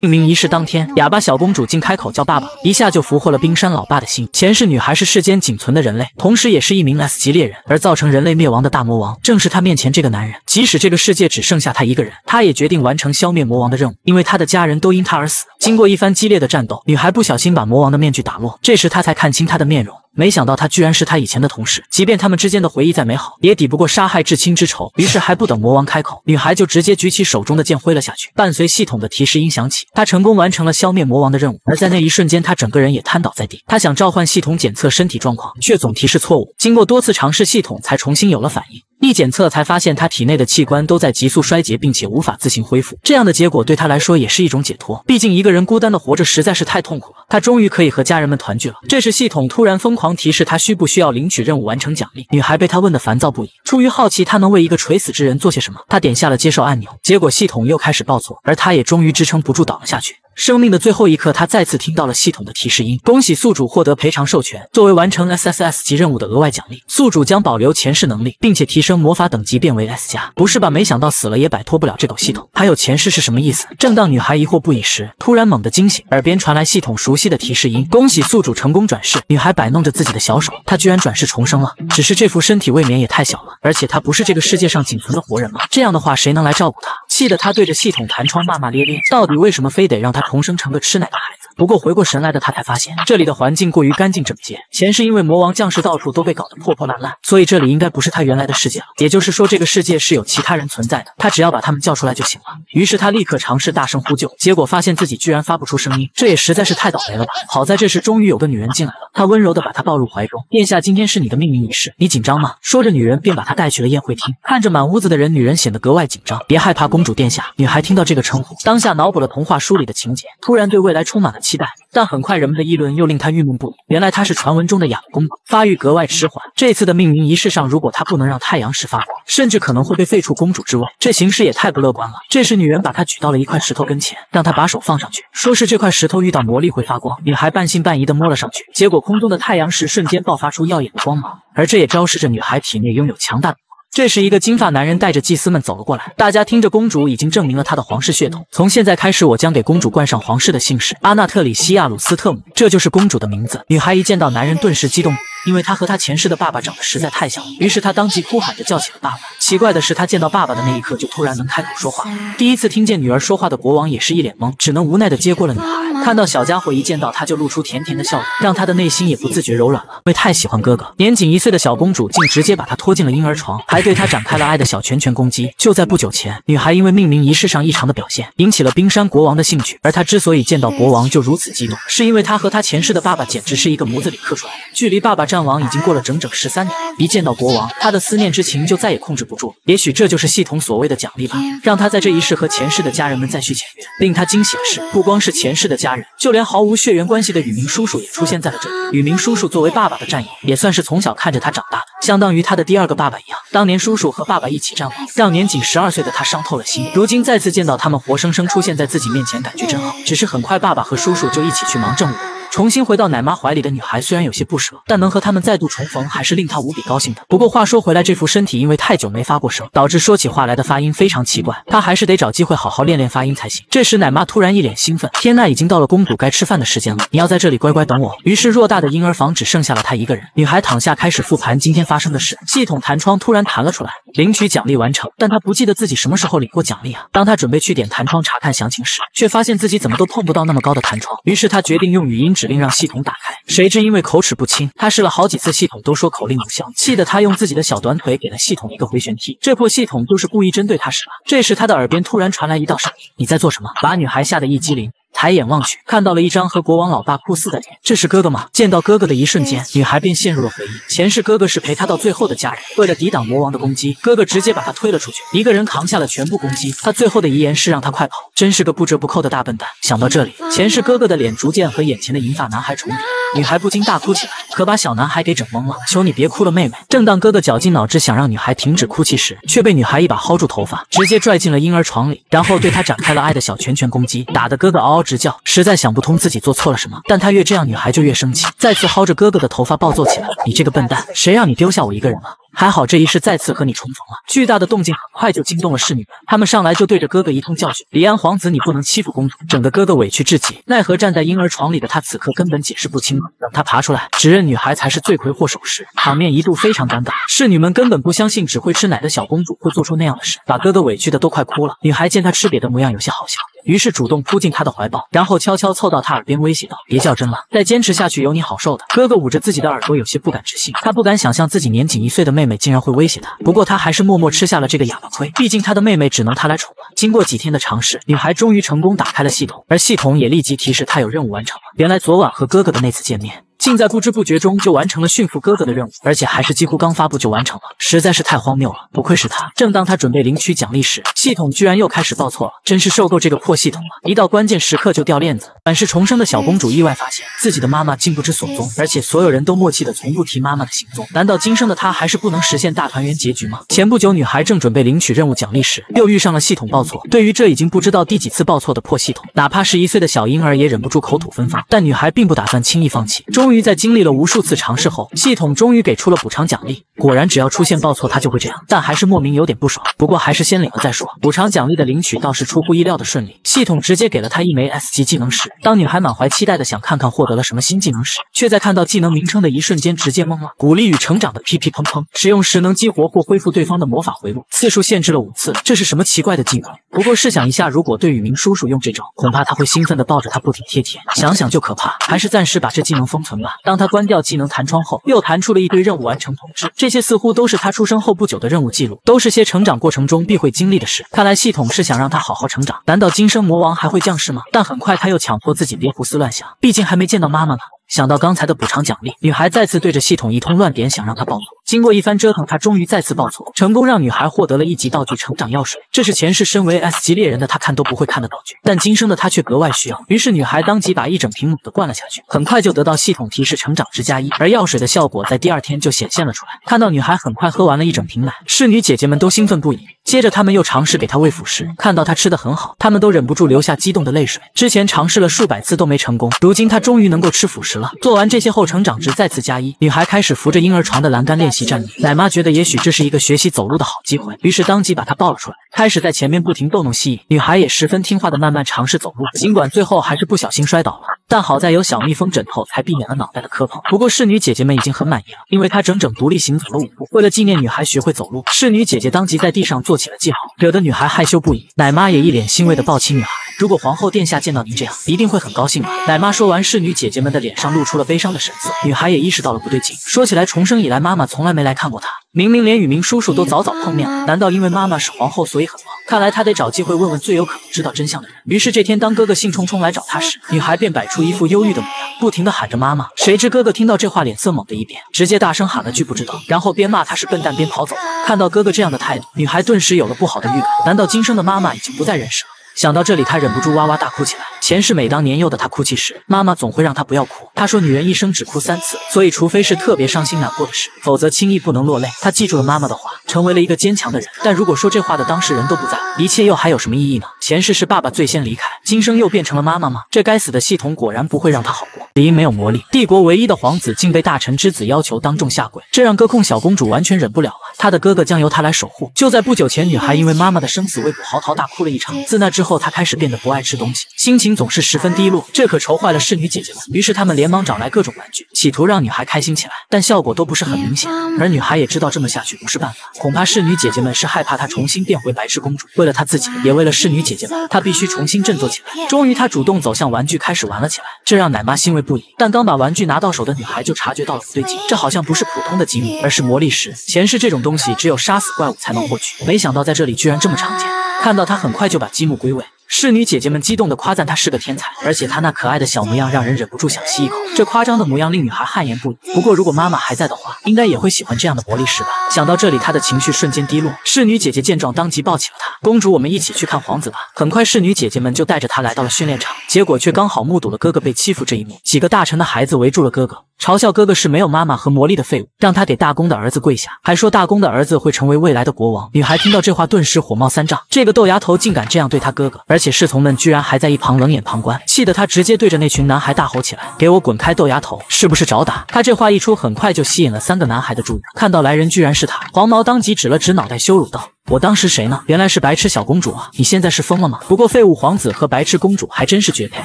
命名仪式当天，哑巴小公主竟开口叫爸爸，一下就俘获了冰山老爸的心。前世女孩是世间仅存的人类，同时也是一名 S 级猎人，而造成人类灭亡的大魔王正是她面前这个男人。即使这个世界只剩下她一个人，她也决定完成消灭魔王的任务，因为她的家人都因她而死。经过一番激烈的战斗，女孩不小心把魔王的面具打落，这时她才看清他的面容。没想到他居然是他以前的同事，即便他们之间的回忆再美好，也抵不过杀害至亲之仇。于是还不等魔王开口，女孩就直接举起手中的剑挥了下去。伴随系统的提示音响起，她成功完成了消灭魔王的任务。而在那一瞬间，她整个人也瘫倒在地。她想召唤系统检测身体状况，却总提示错误。经过多次尝试，系统才重新有了反应。一检测才发现，他体内的器官都在急速衰竭，并且无法自行恢复。这样的结果对他来说也是一种解脱，毕竟一个人孤单的活着实在是太痛苦了。他终于可以和家人们团聚了。这时，系统突然疯狂提示他需不需要领取任务完成奖励。女孩被他问得烦躁不已。出于好奇，他能为一个垂死之人做些什么？他点下了接受按钮，结果系统又开始报错，而他也终于支撑不住倒了下去。生命的最后一刻，他再次听到了系统的提示音。恭喜宿主获得赔偿授权，作为完成 SSS 级任务的额外奖励，宿主将保留前世能力，并且提升魔法等级变为 S 加。不是吧？没想到死了也摆脱不了这狗系统。还有前世是什么意思？正当女孩疑惑不已时，突然猛地惊醒，耳边传来系统熟悉的提示音：恭喜宿主成功转世。女孩摆弄着自己的小手，她居然转世重生了。只是这副身体未免也太小了，而且她不是这个世界上仅存的活人吗？这样的话，谁能来照顾她？气得他对着系统弹窗骂骂咧咧。到底为什么非得让他重生成个吃奶？的孩子。不过回过神来的他才发现，这里的环境过于干净整洁。前世因为魔王降世，到处都被搞得破破烂烂，所以这里应该不是他原来的世界了。也就是说，这个世界是有其他人存在的。他只要把他们叫出来就行了。于是他立刻尝试大声呼救，结果发现自己居然发不出声音，这也实在是太倒霉了吧！好在这时终于有个女人进来了，她温柔的把他抱入怀中。殿下，今天是你的命名仪式，你紧张吗？说着，女人便把他带去了宴会厅。看着满屋子的人，女人显得格外紧张。别害怕，公主殿下。女孩听到这个称呼，当下脑补了童话书里的情节，突然对未来充满了期待。但很快，人们的议论又令她郁闷不已。原来她是传闻中的哑巴公主，发育格外迟缓。这次的命名仪式上，如果她不能让太阳石发光，甚至可能会被废除公主之位。这形势也太不乐观了。这时，女人把她举到了一块石头跟前，让她把手放上去，说是这块石头遇到魔力会发光。女孩半信半疑的摸了上去，结果空中的太阳石瞬间爆发出耀眼的光芒，而这也昭示着女孩体内拥有强大的。这时，一个金发男人带着祭司们走了过来。大家听着，公主已经证明了她的皇室血统。从现在开始，我将给公主冠上皇室的姓氏——阿纳特里西亚·鲁斯特姆，这就是公主的名字。女孩一见到男人，顿时激动。因为他和他前世的爸爸长得实在太像了，于是他当即哭喊着叫起了爸爸。奇怪的是，他见到爸爸的那一刻就突然能开口说话。第一次听见女儿说话的国王也是一脸懵，只能无奈的接过了女孩。看到小家伙一见到他就露出甜甜的笑容，让他的内心也不自觉柔软了。因为太喜欢哥哥，年仅一岁的小公主竟直接把他拖进了婴儿床，还对他展开了爱的小拳拳攻击。就在不久前，女孩因为命名仪式上异常的表现，引起了冰山国王的兴趣。而他之所以见到国王就如此激动，是因为他和他前世的爸爸简直是一个模子里刻出来的。距离爸爸战亡已经过了。整整十三年，一见到国王，他的思念之情就再也控制不住。也许这就是系统所谓的奖励吧，让他在这一世和前世的家人们再续前缘。令他惊喜的是，不光是前世的家人，就连毫无血缘关系的雨明叔叔也出现在了这里。雨明叔叔作为爸爸的战友，也算是从小看着他长大的，相当于他的第二个爸爸一样。当年叔叔和爸爸一起战亡，让年仅十二岁的他伤透了心。如今再次见到他们活生生出现在自己面前，感觉真好。只是很快，爸爸和叔叔就一起去忙政务了。重新回到奶妈怀里的女孩虽然有些不舍，但能和他们再度重逢，还是令她无比高兴的。不过话说回来，这副身体因为太久没发过声，导致说起话来的发音非常奇怪。她还是得找机会好好练练发音才行。这时奶妈突然一脸兴奋：“天呐，已经到了公主该吃饭的时间了，你要在这里乖乖等我。”于是偌大的婴儿房只剩下了她一个人。女孩躺下开始复盘今天发生的事。系统弹窗突然弹了出来，领取奖励完成，但她不记得自己什么时候领过奖励啊。当她准备去点弹窗查看详情时，却发现自己怎么都碰不到那么高的弹窗。于是她决定用语音指令让系统打开。谁知因为口齿不清，他试了好几次，系统都说口令无效，气得他用自己的小短腿给了系统一个回旋踢。这破系统就是故意针对他使吧？这时他的耳边突然传来一道声音：“你在做什么？”把女孩吓得一激灵。抬眼望去，看到了一张和国王老爸酷似的脸，这是哥哥吗？见到哥哥的一瞬间，女孩便陷入了回忆。前世哥哥是陪她到最后的家人，为了抵挡魔王的攻击，哥哥直接把她推了出去，一个人扛下了全部攻击。他最后的遗言是让她快跑，真是个不折不扣的大笨蛋。想到这里，前世哥哥的脸逐渐和眼前的银发男孩重叠，女孩不禁大哭起来，可把小男孩给整懵了。求你别哭了，妹妹。正当哥哥绞尽脑汁想让女孩停止哭泣时，却被女孩一把薅住头发，直接拽进了婴儿床里，然后对他展开了爱的小拳拳攻击，打得哥哥嗷嗷直叫，实在。想不通自己做错了什么，但他越这样，女孩就越生气，再次薅着哥哥的头发暴揍起来。你这个笨蛋，谁让你丢下我一个人了？还好这一世再次和你重逢了。巨大的动静很快就惊动了侍女们，他们上来就对着哥哥一通教训。李安皇子，你不能欺负公主！整个哥哥委屈至极，奈何站在婴儿床里的他此刻根本解释不清。等他爬出来，指认女孩才是罪魁祸首时，场面一度非常尴尬。侍女们根本不相信只会吃奶的小公主会做出那样的事，把哥哥委屈的都快哭了。女孩见他吃瘪的模样，有些好笑。于是主动扑进他的怀抱，然后悄悄凑到他耳边威胁道：“别较真了，再坚持下去有你好受的。”哥哥捂着自己的耳朵，有些不敢置信。他不敢想象自己年仅一岁的妹妹竟然会威胁他。不过他还是默默吃下了这个哑巴亏，毕竟他的妹妹只能他来宠了。经过几天的尝试，女孩终于成功打开了系统，而系统也立即提示他有任务完成了。原来昨晚和哥哥的那次见面。竟在不知不觉中就完成了驯服哥哥的任务，而且还是几乎刚发布就完成了，实在是太荒谬了。不愧是他。正当他准备领取奖励时，系统居然又开始报错了，真是受够这个破系统了！一到关键时刻就掉链子。满是重生的小公主意外发现自己的妈妈竟不知所踪，而且所有人都默契的从不提妈妈的行踪。难道今生的她还是不能实现大团圆结局吗？前不久，女孩正准备领取任务奖励时，又遇上了系统报错。对于这已经不知道第几次报错的破系统，哪怕是一岁的小婴儿也忍不住口吐芬芳。但女孩并不打算轻易放弃，终终于在经历了无。数次尝试后，系统终于给出了补偿奖励。果然，只要出现报错，他就会这样。但还是莫名有点不爽。不过还是先领了再说。补偿奖励的领取倒是出乎意料的顺利，系统直接给了他一枚 S 级技能石。当女孩满怀期待的想看看获得了什么新技能时，却在看到技能名称的一瞬间直接懵了。鼓励与成长的噼噼砰砰，使用时能激活或恢复对方的魔法回路，次数限制了五次。这是什么奇怪的技能？不过试想一下，如果对雨明叔叔用这招，恐怕他会兴奋的抱着他不停贴贴。想想就可怕，还是暂时把这技能封存当他关掉技能弹窗后。又弹出了一堆任务完成通知，这些似乎都是他出生后不久的任务记录，都是些成长过程中必会经历的事。看来系统是想让他好好成长。难道今生魔王还会降世吗？但很快他又强迫自己别胡思乱想，毕竟还没见到妈妈呢。想到刚才的补偿奖励，女孩再次对着系统一通乱点，想让他报错。经过一番折腾，他终于再次报错，成功让女孩获得了一级道具成长药水。这是前世身为 S 级猎人的他看都不会看的道具，但今生的他却格外需要。于是女孩当即把一整瓶猛的灌了下去，很快就得到系统提示成长值加一，而药水的效果在第二天就显现了出来。看到女孩很快喝完了一整瓶奶，侍女姐姐们都兴奋不已。接着他们又尝试给她喂辅食，看到她吃的很好，他们都忍不住流下激动的泪水。之前尝试了数百次都没成功，如今她终于能够吃辅食了。做完这些后。成长值再次加一，女孩开始扶着婴儿床的栏杆练习站立。奶妈觉得也许这是一个学习走路的好机会，于是当即把她抱了出来，开始在前面不停逗弄蜥蜴。女孩也十分听话的慢慢尝试走路，尽管最后还是不小心摔倒了，但好在有小蜜蜂枕头才避免了脑袋的磕碰。不过侍女姐姐们已经很满意了，因为她整整独立行走了五步。为了纪念女孩学会走路，侍女姐姐当即在地上做起了记号，惹得女孩害羞不已。奶妈也一脸欣慰的抱起女孩。如果皇后殿下见到您这样，一定会很高兴吧？奶妈说完，侍女姐姐们的脸上露出了悲伤的神色。女孩也意识到了不对劲。说起来，重生以来，妈妈从来没来看过她。明明连雨明叔叔都早早碰面了，难道因为妈妈是皇后，所以很忙？看来她得找机会问问最有可能知道真相的人。于是这天，当哥哥兴冲冲来找她时，女孩便摆出一副忧郁的模样，不停地喊着妈妈。谁知哥哥听到这话，脸色猛地一变，直接大声喊了句不知道，然后边骂他是笨蛋边跑走。看到哥哥这样的态度，女孩顿时有了不好的预感。难道今生的妈妈已经不在人世了？想到这里，他忍不住哇哇大哭起来。前世每当年幼的他哭泣时，妈妈总会让他不要哭。他说，女人一生只哭三次，所以除非是特别伤心难过的事，否则轻易不能落泪。他记住了妈妈的话，成为了一个坚强的人。但如果说这话的当事人都不在，一切又还有什么意义呢？前世是爸爸最先离开，今生又变成了妈妈吗？这该死的系统果然不会让他好过。李英没有魔力，帝国唯一的皇子竟被大臣之子要求当众下跪，这让歌控小公主完全忍不了了。她的哥哥将由她来守护。就在不久前，女孩因为妈妈的生死未卜，嚎啕大哭了一场。自那之后，她开始变得不爱吃东西，心情总是十分低落，这可愁坏了侍女姐姐们。于是他们连忙找来各种玩具，企图让女孩开心起来，但效果都不是很明显。而女孩也知道这么下去不是办法，恐怕侍女姐姐们是害怕她重新变回白痴公主。为了她自己，也为了侍女姐姐们，她必须重新振作起来。终于，她主动走向玩具，开始玩了起来，这让奶妈欣慰不已。但刚把玩具拿到手的女孩就察觉到了不对劲，这好像不是普通的积木，而是魔力石。前世这种东西只有杀死怪物才能获取，没想到在这里居然这么常见。看到她很快就把积木归位。侍女姐姐们激动地夸赞她是个天才，而且她那可爱的小模样让人忍不住想吸一口。这夸张的模样令女孩汗颜不已。不过如果妈妈还在的话，应该也会喜欢这样的魔力石吧。想到这里，她的情绪瞬间低落。侍女姐姐见状，当即抱起了她。公主，我们一起去看皇子吧。很快，侍女姐姐们就带着她来到了训练场，结果却刚好目睹了哥哥被欺负这一幕。几个大臣的孩子围住了哥哥。嘲笑哥哥是没有妈妈和魔力的废物，让他给大公的儿子跪下，还说大公的儿子会成为未来的国王。女孩听到这话，顿时火冒三丈，这个豆芽头竟敢这样对他哥哥，而且侍从们居然还在一旁冷眼旁观，气得他直接对着那群男孩大吼起来：“给我滚开！豆芽头是不是找打？”他这话一出，很快就吸引了三个男孩的注意，看到来人居然是他，黄毛当即指了指脑袋，羞辱道。我当时谁呢？原来是白痴小公主啊！你现在是疯了吗？不过废物皇子和白痴公主还真是绝配。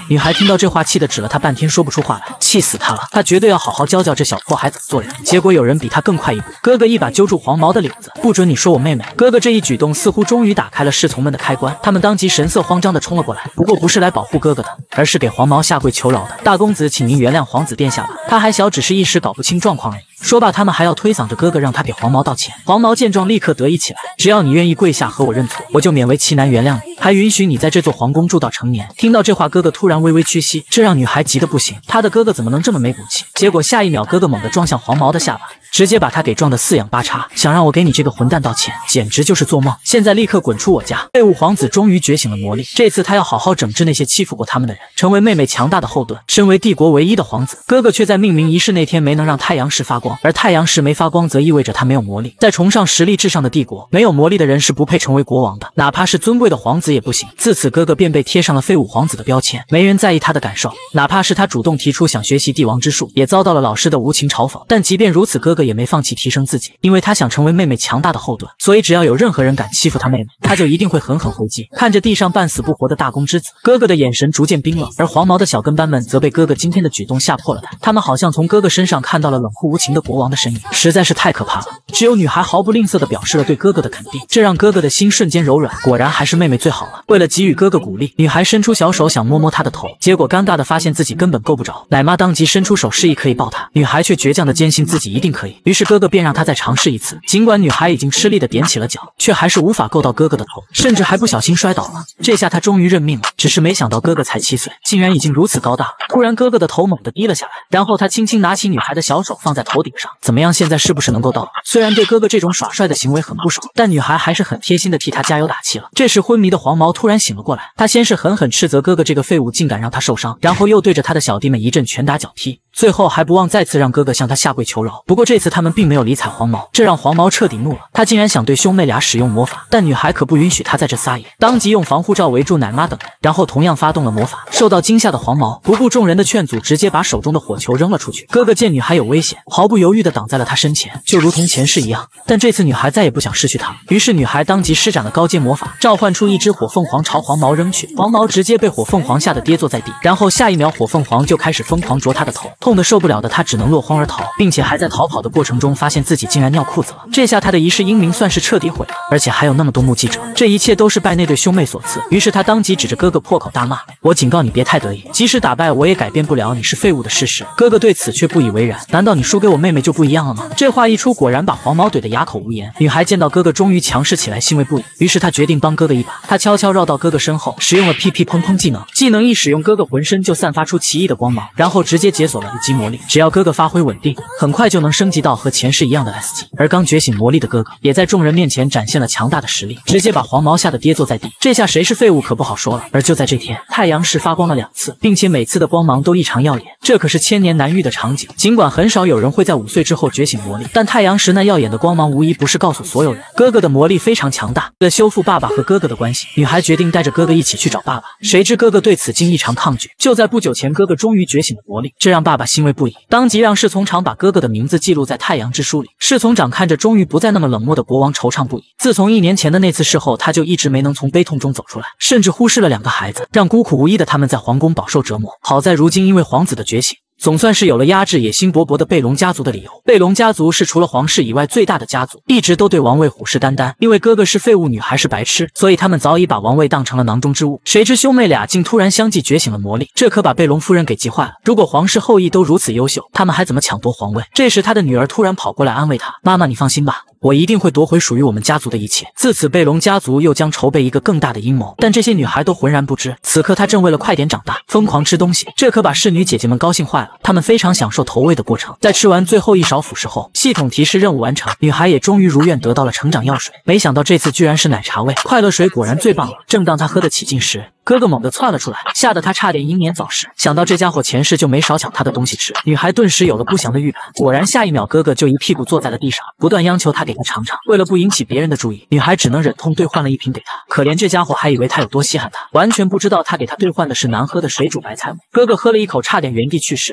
女孩听到这话，气得指了他半天，说不出话来，气死他了！他绝对要好好教教这小破孩怎么做人。结果有人比他更快一步，哥哥一把揪住黄毛的领子，不准你说我妹妹！哥哥这一举动似乎终于打开了侍从们的开关，他们当即神色慌张的冲了过来。不过不是来保护哥哥的，而是给黄毛下跪求饶的。大公子，请您原谅皇子殿下吧，他还小，只是一时搞不清状况而已。说罢，他们还要推搡着哥哥，让他给黄毛道歉。黄毛见状，立刻得意起来。只要你愿意跪下和我认错，我就勉为其难原谅你，还允许你在这座皇宫住到成年。听到这话，哥哥突然微微屈膝，这让女孩急得不行。她的哥哥怎么能这么没骨气？结果下一秒，哥哥猛地撞向黄毛的下巴。直接把他给撞得四仰八叉，想让我给你这个混蛋道歉，简直就是做梦！现在立刻滚出我家！废物皇子终于觉醒了魔力，这次他要好好整治那些欺负过他们的人，成为妹妹强大的后盾。身为帝国唯一的皇子，哥哥却在命名仪式那天没能让太阳石发光，而太阳石没发光，则意味着他没有魔力。在崇尚实力至上的帝国，没有魔力的人是不配成为国王的，哪怕是尊贵的皇子也不行。自此，哥哥便被贴上了废物皇子的标签，没人在意他的感受，哪怕是他主动提出想学习帝王之术，也遭到了老师的无情嘲讽。但即便如此，哥哥也没放弃提升。自己，因为他想成为妹妹强大的后盾，所以只要有任何人敢欺负他妹妹，他就一定会狠狠回击。看着地上半死不活的大公之子，哥哥的眼神逐渐冰冷，而黄毛的小跟班们则被哥哥今天的举动吓破了胆。他们好像从哥哥身上看到了冷酷无情的国王的身影，实在是太可怕了。只有女孩毫不吝啬地表示了对哥哥的肯定，这让哥哥的心瞬间柔软。果然还是妹妹最好了。为了给予哥哥鼓励，女孩伸出小手想摸摸他的头，结果尴尬的发现自己根本够不着。奶妈当即伸出手示意可以抱她，女孩却倔强的坚信自己一定可以。于是哥哥便让。她再尝试一次，尽管女孩已经吃力的踮起了脚，却还是无法够到哥哥的头，甚至还不小心摔倒了。这下她终于认命了，只是没想到哥哥才七岁，竟然已经如此高大了。突然，哥哥的头猛地低了下来，然后他轻轻拿起女孩的小手放在头顶上。怎么样，现在是不是能够到了？虽然对哥哥这种耍帅的行为很不爽，但女孩还是很贴心的替他加油打气了。这时，昏迷的黄毛突然醒了过来，他先是狠狠斥责哥哥这个废物竟敢让他受伤，然后又对着他的小弟们一阵拳打脚踢。最后还不忘再次让哥哥向他下跪求饶，不过这次他们并没有理睬黄毛，这让黄毛彻底怒了。他竟然想对兄妹俩使用魔法，但女孩可不允许他在这撒野，当即用防护罩围住奶妈等人，然后同样发动了魔法。受到惊吓的黄毛不顾众人的劝阻，直接把手中的火球扔了出去。哥哥见女孩有危险，毫不犹豫地挡在了她身前，就如同前世一样。但这次女孩再也不想失去他，于是女孩当即施展了高阶魔法，召唤出一只火凤凰朝黄毛扔去。黄毛直接被火凤凰吓得跌坐在地，然后下一秒火凤凰就开始疯狂啄他的头，痛得受不了的他。只能落荒而逃，并且还在逃跑的过程中发现自己竟然尿裤子了。这下他的一世英名算是彻底毁了，而且还有那么多目击者，这一切都是拜那对兄妹所赐。于是他当即指着哥哥破口大骂：“我警告你别太得意，即使打败我也改变不了你是废物的事实。”哥哥对此却不以为然，难道你输给我妹妹就不一样了吗？这话一出，果然把黄毛怼得哑口无言。女孩见到哥哥终于强势起来，欣慰不已，于是她决定帮哥哥一把。她悄悄绕到哥哥身后，使用了噼噼砰砰技能，技能一使用，哥哥浑身就散发出奇异的光芒，然后直接解锁了一级魔力。只要哥哥发挥稳定。很快就能升级到和前世一样的 S 级，而刚觉醒魔力的哥哥也在众人面前展现了强大的实力，直接把黄毛吓得跌坐在地。这下谁是废物可不好说了。而就在这天，太阳石发光了两次，并且每次的光芒都异常耀眼，这可是千年难遇的场景。尽管很少有人会在五岁之后觉醒魔力，但太阳石那耀眼的光芒无疑不是告诉所有人，哥哥的魔力非常强大。为了修复爸爸和哥哥的关系，女孩决定带着哥哥一起去找爸爸。谁知哥哥对此竟异常抗拒。就在不久前，哥哥终于觉醒了魔力，这让爸爸欣慰不已，当即让侍从长。把哥哥的名字记录在太阳之书里。侍从长看着终于不再那么冷漠的国王，惆怅不已。自从一年前的那次事后，他就一直没能从悲痛中走出来，甚至忽视了两个孩子，让孤苦无依的他们在皇宫饱受折磨。好在如今因为皇子的觉醒。总算是有了压制野心勃勃的贝隆家族的理由。贝隆家族是除了皇室以外最大的家族，一直都对王位虎视眈眈。因为哥哥是废物女孩是白痴，所以他们早已把王位当成了囊中之物。谁知兄妹俩竟突然相继觉醒了魔力，这可把贝隆夫人给急坏了。如果皇室后裔都如此优秀，他们还怎么抢夺皇位？这时，他的女儿突然跑过来安慰他：“妈妈，你放心吧。”我一定会夺回属于我们家族的一切。自此，贝隆家族又将筹备一个更大的阴谋，但这些女孩都浑然不知。此刻，她正为了快点长大，疯狂吃东西，这可把侍女姐姐们高兴坏了。他们非常享受投喂的过程。在吃完最后一勺辅食后，系统提示任务完成，女孩也终于如愿得到了成长药水。没想到这次居然是奶茶味，快乐水果然最棒了。正当她喝得起劲时，哥哥猛地窜了出来，吓得她差点英年早逝。想到这家伙前世就没少抢他的东西吃，女孩顿时有了不祥的预感。果然，下一秒哥哥就一屁股坐在了地上，不断央求她给他尝尝。为了不引起别人的注意，女孩只能忍痛兑换了一瓶给他。可怜这家伙还以为他有多稀罕他，完全不知道他给他兑换的是难喝的水煮白菜。哥哥喝了一口，差点原地去世。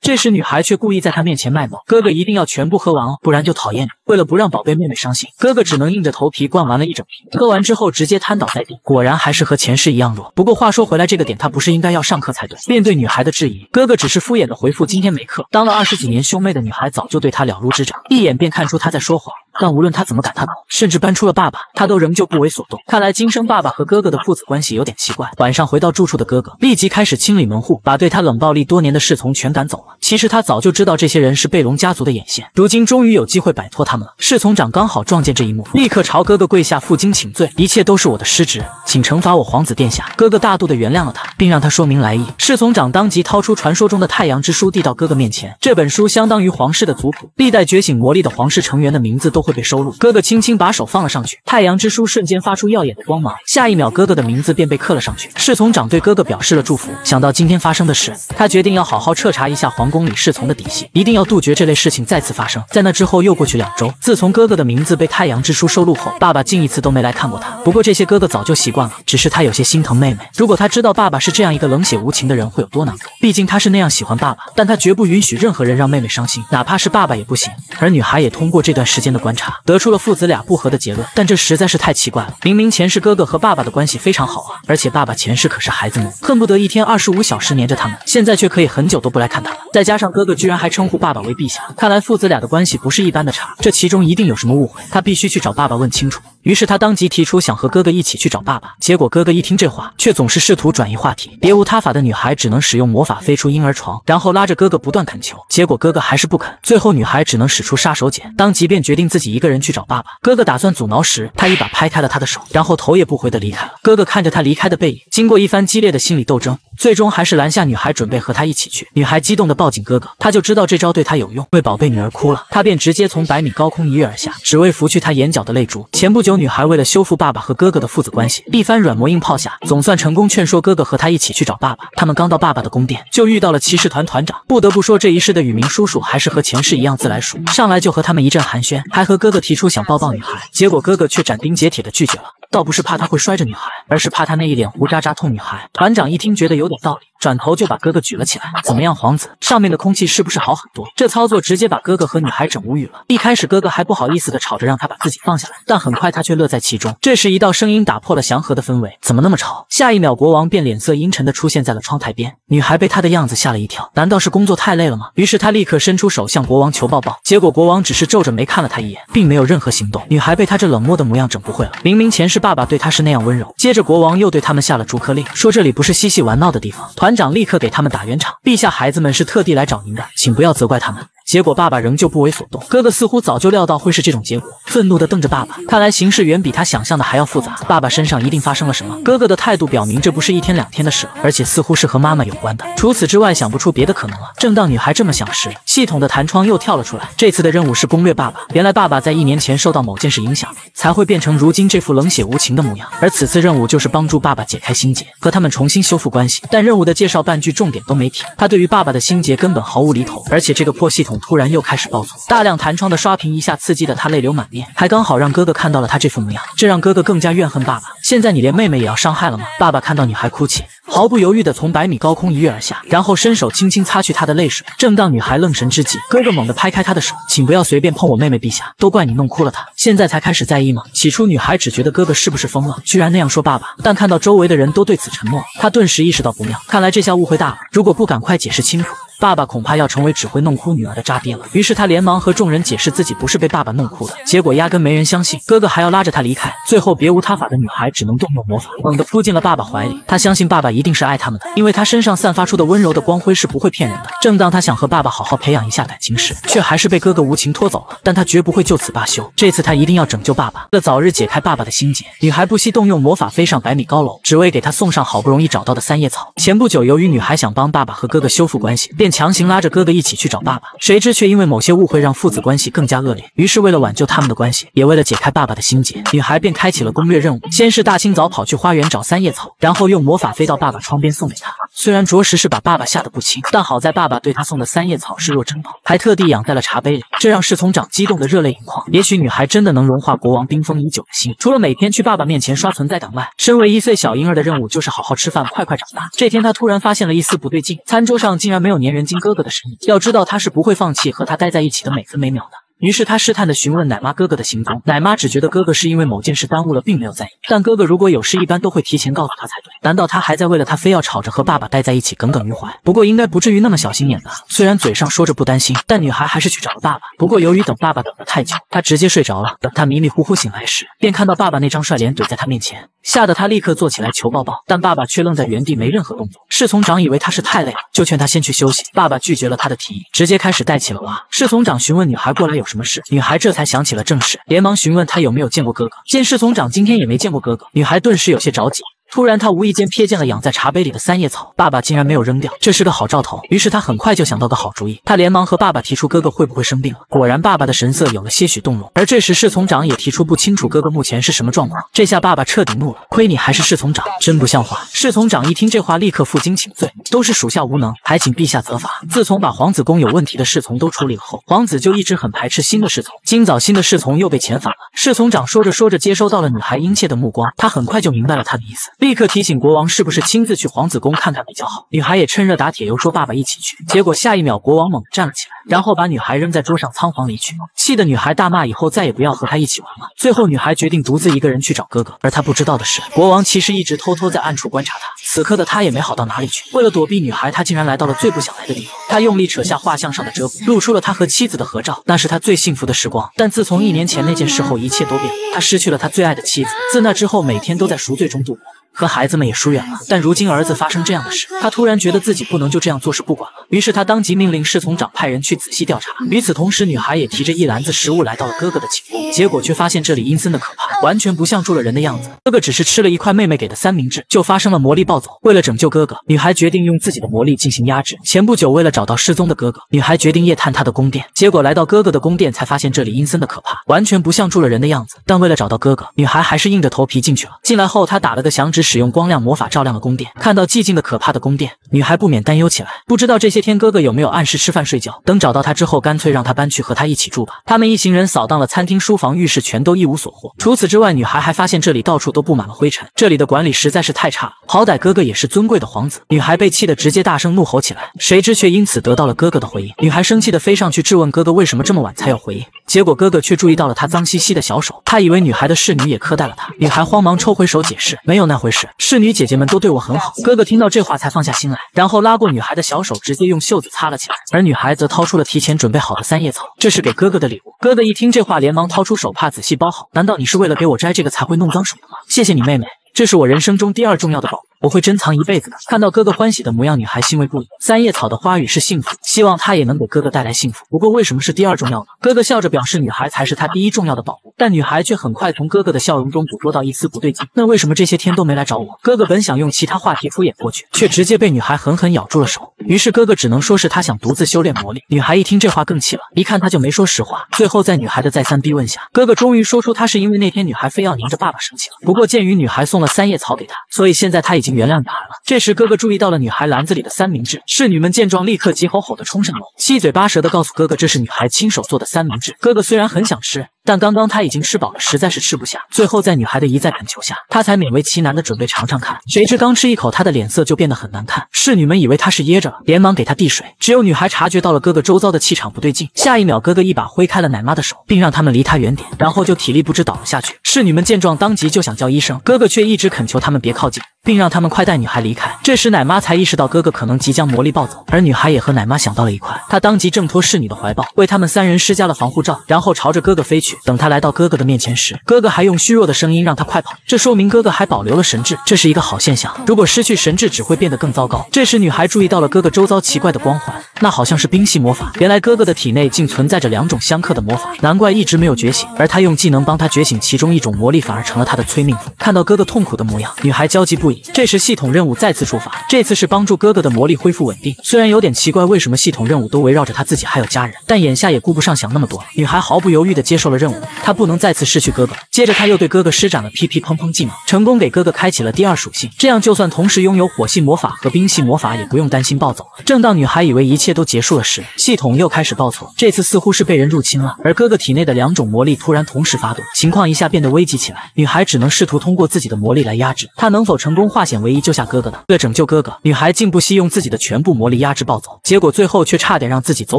这时，女孩却故意在他面前卖萌：“哥哥一定要全部喝完哦，不然就讨厌你。”为了不让宝贝妹妹伤心，哥哥只能硬着头皮灌完了一整瓶。喝完之后，直接瘫倒在地，果然还是和前世一样弱。不过话说回来，这个点他不是应该要上课才对？面对女孩的质疑，哥哥只是敷衍的回复：“今天没课。”当了二十几年兄妹的女孩早就对他了如指掌，一眼便看出他在说谎。但无论他怎么赶他跑，甚至搬出了爸爸，他都仍旧不为所动。看来今生爸爸和哥哥的父子关系有点奇怪。晚上回到住处的哥哥立即开始清理门户，把对他冷暴力多年的侍从全赶走了。其实他早就知道这些人是贝隆家族的眼线，如今终于有机会摆脱他们了。侍从长刚好撞见这一幕，立刻朝哥哥跪下，负荆请罪：“一切都是我的失职，请惩罚我皇子殿下。”哥哥大度的原谅了他，并让他说明来意。侍从长当即掏出传说中的太阳之书，递到哥哥面前。这本书相当于皇室的族谱，历代觉醒魔力的皇室成员的名字都会被收录。哥哥。轻轻把手放了上去，太阳之书瞬间发出耀眼的光芒，下一秒哥哥的名字便被刻了上去。侍从长对哥哥表示了祝福。想到今天发生的事，他决定要好好彻查一下皇宫里侍从的底细，一定要杜绝这类事情再次发生。在那之后又过去两周，自从哥哥的名字被太阳之书收录后，爸爸近一次都没来看过他。不过这些哥哥早就习惯了，只是他有些心疼妹妹。如果他知道爸爸是这样一个冷血无情的人，会有多难过？毕竟他是那样喜欢爸爸，但他绝不允许任何人让妹妹伤心，哪怕是爸爸也不行。而女孩也通过这段时间的观察，得出了父子俩不和的结论。但这实在是太奇怪了，明明前世哥哥和爸爸的关系非常好啊，而且爸爸前世可是孩子奴，恨不得一天二十五小时黏着他们，现在却可以很久都不来看他们。再加上哥哥居然还称呼爸爸为陛下，看来父子俩的关系不是一般的差，这其中一定有什么误会，他必须去找爸爸问清楚。于是他当即提出想和哥哥一起去找爸爸，结果哥哥一听这话，却总是试图转移话题，别无他法的女孩只能使用魔法飞出婴儿床，然后拉着哥哥不断恳求，结果哥哥还是不肯，最后女孩只能使出杀手锏，当即便决定自己一个人去找爸爸。哥哥打算阻挠时，他一把拍开了他的手，然后头也不回的离开了。哥哥看着他离开的背影，经过一番激烈的心理斗争，最终还是拦下女孩，准备和他一起去。女孩激动的抱紧哥哥，他就知道这招对他有用，为宝贝女儿哭了，他便直接从百米高空一跃而下，只为拂去她眼角的泪珠。前不久，女孩为了修复爸爸和哥哥的父子关系，一番软磨硬泡下，总算成功劝说哥哥和他一起去找爸爸。他们刚到爸爸的宫殿，就遇到了骑士团团长。不得不说，这一世的雨明叔叔还是和前世一样自来熟，上来就和他们一阵寒暄，还和哥哥提出想抱抱女孩，结果哥哥却斩钉截铁的拒绝了。倒不是怕他会摔着女孩，而是怕他那一脸胡渣渣痛女孩。团长一听，觉得有点道理。转头就把哥哥举了起来，怎么样，皇子？上面的空气是不是好很多？这操作直接把哥哥和女孩整无语了。一开始哥哥还不好意思的吵着让他把自己放下来，但很快他却乐在其中。这时一道声音打破了祥和的氛围：“怎么那么吵？”下一秒国王便脸色阴沉的出现在了窗台边。女孩被他的样子吓了一跳，难道是工作太累了吗？于是他立刻伸出手向国王求抱抱，结果国王只是皱着眉看了他一眼，并没有任何行动。女孩被他这冷漠的模样整不会了，明明前世爸爸对他是那样温柔。接着国王又对他们下了逐客令，说这里不是嬉戏玩闹的地方。团长立刻给他们。打圆场，陛下，孩子们是特地来找您的，请不要责怪他们。结果爸爸仍旧不为所动，哥哥似乎早就料到会是这种结果，愤怒地瞪着爸爸。看来形势远比他想象的还要复杂，爸爸身上一定发生了什么。哥哥的态度表明这不是一天两天的事了，而且似乎是和妈妈有关的。除此之外，想不出别的可能了。正当女孩这么想时，系统的弹窗又跳了出来。这次的任务是攻略爸爸。原来爸爸在一年前受到某件事影响，才会变成如今这副冷血无情的模样。而此次任务就是帮助爸爸解开心结，和他们重新修复关系。但任务的介绍半句重点都没提，他对于爸爸的心结根本毫无厘头。而且这个破系统突然又开始暴走。大量弹窗的刷屏一下刺激的他泪流满面，还刚好让哥哥看到了他这副模样，这让哥哥更加怨恨爸爸。现在你连妹妹也要伤害了吗？爸爸看到女孩哭泣，毫不犹豫的从百米高空一跃而下，然后伸手轻轻擦去她的泪水。正当女孩愣神之际，哥哥猛地拍开她的手，请不要随便碰我妹妹，陛下，都怪你弄哭了她。现在才开始在意吗？起初女孩只觉得哥哥是不是疯了，居然那样说爸爸，但看到周围的人都对此沉默，她顿时意识到不妙，看来这下误会大了。如果不赶快解释清楚。爸爸恐怕要成为只会弄哭女儿的渣爹了。于是他连忙和众人解释自己不是被爸爸弄哭的，结果压根没人相信。哥哥还要拉着他离开，最后别无他法的女孩只能动用魔法，猛地扑进了爸爸怀里。他相信爸爸一定是爱他们的，因为他身上散发出的温柔的光辉是不会骗人的。正当他想和爸爸好好培养一下感情时，却还是被哥哥无情拖走了。但他绝不会就此罢休，这次他一定要拯救爸爸，为了早日解开爸爸的心结。女孩不惜动用魔法飞上百米高楼，只为给他送上好不容易找到的三叶草。前不久，由于女孩想帮爸爸和哥哥修复关系，便。强行拉着哥哥一起去找爸爸。谁知却因为某些误会，让父子关系更加恶劣。于是为了挽救他们的关系，也为了解开爸爸的心结，女孩便开启了攻略任务。先是大清早跑去花园找三叶草，然后用魔法飞到爸爸窗边送给他。虽然着实是把爸爸吓得不轻，但好在爸爸对他送的三叶草视若珍宝，还特地养在了茶杯里，这让侍从长激动得热泪盈眶。也许女孩真的能融化国王冰封已久的心。除了每天去爸爸面前刷存在感外，身为一岁小婴儿的任务就是好好吃饭，快快长大。这天他突然发现了一丝不对劲，餐桌上竟然没有粘人精哥哥的身影。要知道他是不会放弃和他待在一起的每分每秒的。于是他试探地询问奶妈哥哥的行踪，奶妈只觉得哥哥是因为某件事耽误了，并没有在意。但哥哥如果有事，一般都会提前告诉他才对。难道他还在为了他非要吵着和爸爸待在一起，耿耿于怀？不过应该不至于那么小心眼吧？虽然嘴上说着不担心，但女孩还是去找了爸爸。不过由于等爸爸等了太久，她直接睡着了。等她迷迷糊糊醒来时，便看到爸爸那张帅脸怼在她面前，吓得她立刻坐起来求抱抱。但爸爸却愣在原地，没任何动作。侍从长以为他是太累了，就劝他先去休息。爸爸拒绝了他的提议，直接开始带起了娃。侍从长询问女孩过来有什么事，女孩这。才想起了正事，连忙询问他有没有见过哥哥。见侍从长今天也没见过哥哥，女孩顿时有些着急。突然，他无意间瞥见了养在茶杯里的三叶草，爸爸竟然没有扔掉，这是个好兆头。于是他很快就想到个好主意，他连忙和爸爸提出哥哥会不会生病了。果然，爸爸的神色有了些许动容。而这时，侍从长也提出不清楚哥哥目前是什么状况。这下爸爸彻底怒了，亏你还是侍从长，真不像话！侍从长一听这话，立刻负荆请罪，都是属下无能，还请陛下责罚。自从把皇子宫有问题的侍从都处理了后，皇子就一直很排斥新的侍从。今早新的侍从又被遣返了。侍从长说着说着，接收到了女孩殷切的目光，他很快就明白了他的意思，立刻提醒国王。是不是亲自去皇子宫看看比较好？女孩也趁热打铁，又说爸爸一起去。结果下一秒，国王猛地站了起来，然后把女孩扔在桌上，仓皇离去，气得女孩大骂以后再也不要和他一起玩了。最后，女孩决定独自一个人去找哥哥，而她不知道的是，国王其实一直偷偷在暗处观察她。此刻的他也没好到哪里去，为了躲避女孩，他竟然来到了最不想来的地方。他用力扯下画像上的遮布，露出了他和妻子的合照，那是他最幸福的时光。但自从一年前那件事后，一切都变了，他失去了他最爱的妻子，自那之后，每天都在赎罪中度过。和孩子们也疏远了，但如今儿子发生这样的事，他突然觉得自己不能就这样坐视不管了。于是他当即命令侍从长派人去仔细调查。与此同时，女孩也提着一篮子食物来到了哥哥的寝宫，结果却发现这里阴森的可怕，完全不像住了人的样子。哥哥只是吃了一块妹妹给的三明治，就发生了魔力暴走。为了拯救哥哥，女孩决定用自己的魔力进行压制。前不久，为了找到失踪的哥哥，女孩决定夜探他的宫殿，结果来到哥哥的宫殿，才发现这里阴森的可怕，完全不像住了人的样子。但为了找到哥哥，女孩还是硬着头皮进去了。进来后，她打了个响指，使用光亮魔法。照亮了宫殿，看到寂静的可怕的宫殿，女孩不免担忧起来。不知道这些天哥哥有没有按时吃饭睡觉？等找到他之后，干脆让他搬去和他一起住吧。他们一行人扫荡了餐厅、书房、浴室，全都一无所获。除此之外，女孩还发现这里到处都布满了灰尘，这里的管理实在是太差了。好歹哥哥也是尊贵的皇子，女孩被气得直接大声怒吼起来。谁知却因此得到了哥哥的回应。女孩生气的飞上去质问哥哥为什么这么晚才有回应，结果哥哥却注意到了她脏兮兮的小手，他以为女孩的侍女也苛待了他。女孩慌忙抽回手解释，没有那回事，侍女姐姐们都对我很好。哥哥听到这话才放下心来，然后拉过女孩的小手，直接用袖子擦了起来。而女孩则掏出了提前准备好的三叶草，这是给哥哥的礼物。哥哥一听这话，连忙掏出手帕仔细包好。难道你是为了给我摘这个才会弄脏手的吗？谢谢你，妹妹，这是我人生中第二重要的宝。我会珍藏一辈子的。看到哥哥欢喜的模样，女孩欣慰不已。三叶草的花语是幸福，希望她也能给哥哥带来幸福。不过为什么是第二重要呢？哥哥笑着表示，女孩才是他第一重要的宝物。但女孩却很快从哥哥的笑容中捕捉到一丝不对劲。那为什么这些天都没来找我？哥哥本想用其他话题敷衍过去，却直接被女孩狠狠咬住了手。于是哥哥只能说是他想独自修炼魔力。女孩一听这话更气了，一看他就没说实话。最后在女孩的再三逼问下，哥哥终于说出他是因为那天女孩非要黏着爸爸生气了。不过鉴于女孩送了三叶草给他，所以现在他已经原谅女孩了。这时，哥哥注意到了女孩篮子里的三明治。侍女们见状，立刻急吼吼地冲上楼，七嘴八舌地告诉哥哥，这是女孩亲手做的三明治。哥哥虽然很想吃。但刚刚他已经吃饱了，实在是吃不下。最后在女孩的一再恳求下，他才勉为其难的准备尝尝看。谁知刚吃一口，他的脸色就变得很难看。侍女们以为他是噎着了，连忙给他递水。只有女孩察觉到了哥哥周遭的气场不对劲，下一秒哥哥一把挥开了奶妈的手，并让他们离他远点，然后就体力不支倒了下去。侍女们见状，当即就想叫医生，哥哥却一直恳求他们别靠近，并让他们快带女孩离开。这时奶妈才意识到哥哥可能即将魔力暴走，而女孩也和奶妈想到了一块，她当即挣脱侍女的怀抱，为他们三人施加了防护罩，然后朝着哥哥飞去。等他来到哥哥。的面前时，哥哥还用虚弱的声音让他快跑，这说明哥哥还保留了神智，这是一个好现象。如果失去神智，只会变得更糟糕。这时，女孩注意到了哥哥周遭奇怪的光环。那好像是冰系魔法。原来哥哥的体内竟存在着两种相克的魔法，难怪一直没有觉醒。而他用技能帮他觉醒其中一种魔力，反而成了他的催命符。看到哥哥痛苦的模样，女孩焦急不已。这时系统任务再次触发，这次是帮助哥哥的魔力恢复稳定。虽然有点奇怪，为什么系统任务都围绕着他自己还有家人，但眼下也顾不上想那么多了。女孩毫不犹豫地接受了任务，她不能再次失去哥哥。接着，她又对哥哥施展了噼噼砰砰技能，成功给哥哥开启了第二属性。这样，就算同时拥有火系魔法和冰系魔法，也不用担心暴走了。正当女孩以为一切切都结束了时，系统又开始报错，这次似乎是被人入侵了。而哥哥体内的两种魔力突然同时发动，情况一下变得危急起来。女孩只能试图通过自己的魔力来压制，她能否成功化险为夷救下哥哥呢？为了拯救哥哥，女孩竟不惜用自己的全部魔力压制暴走，结果最后却差点让自己走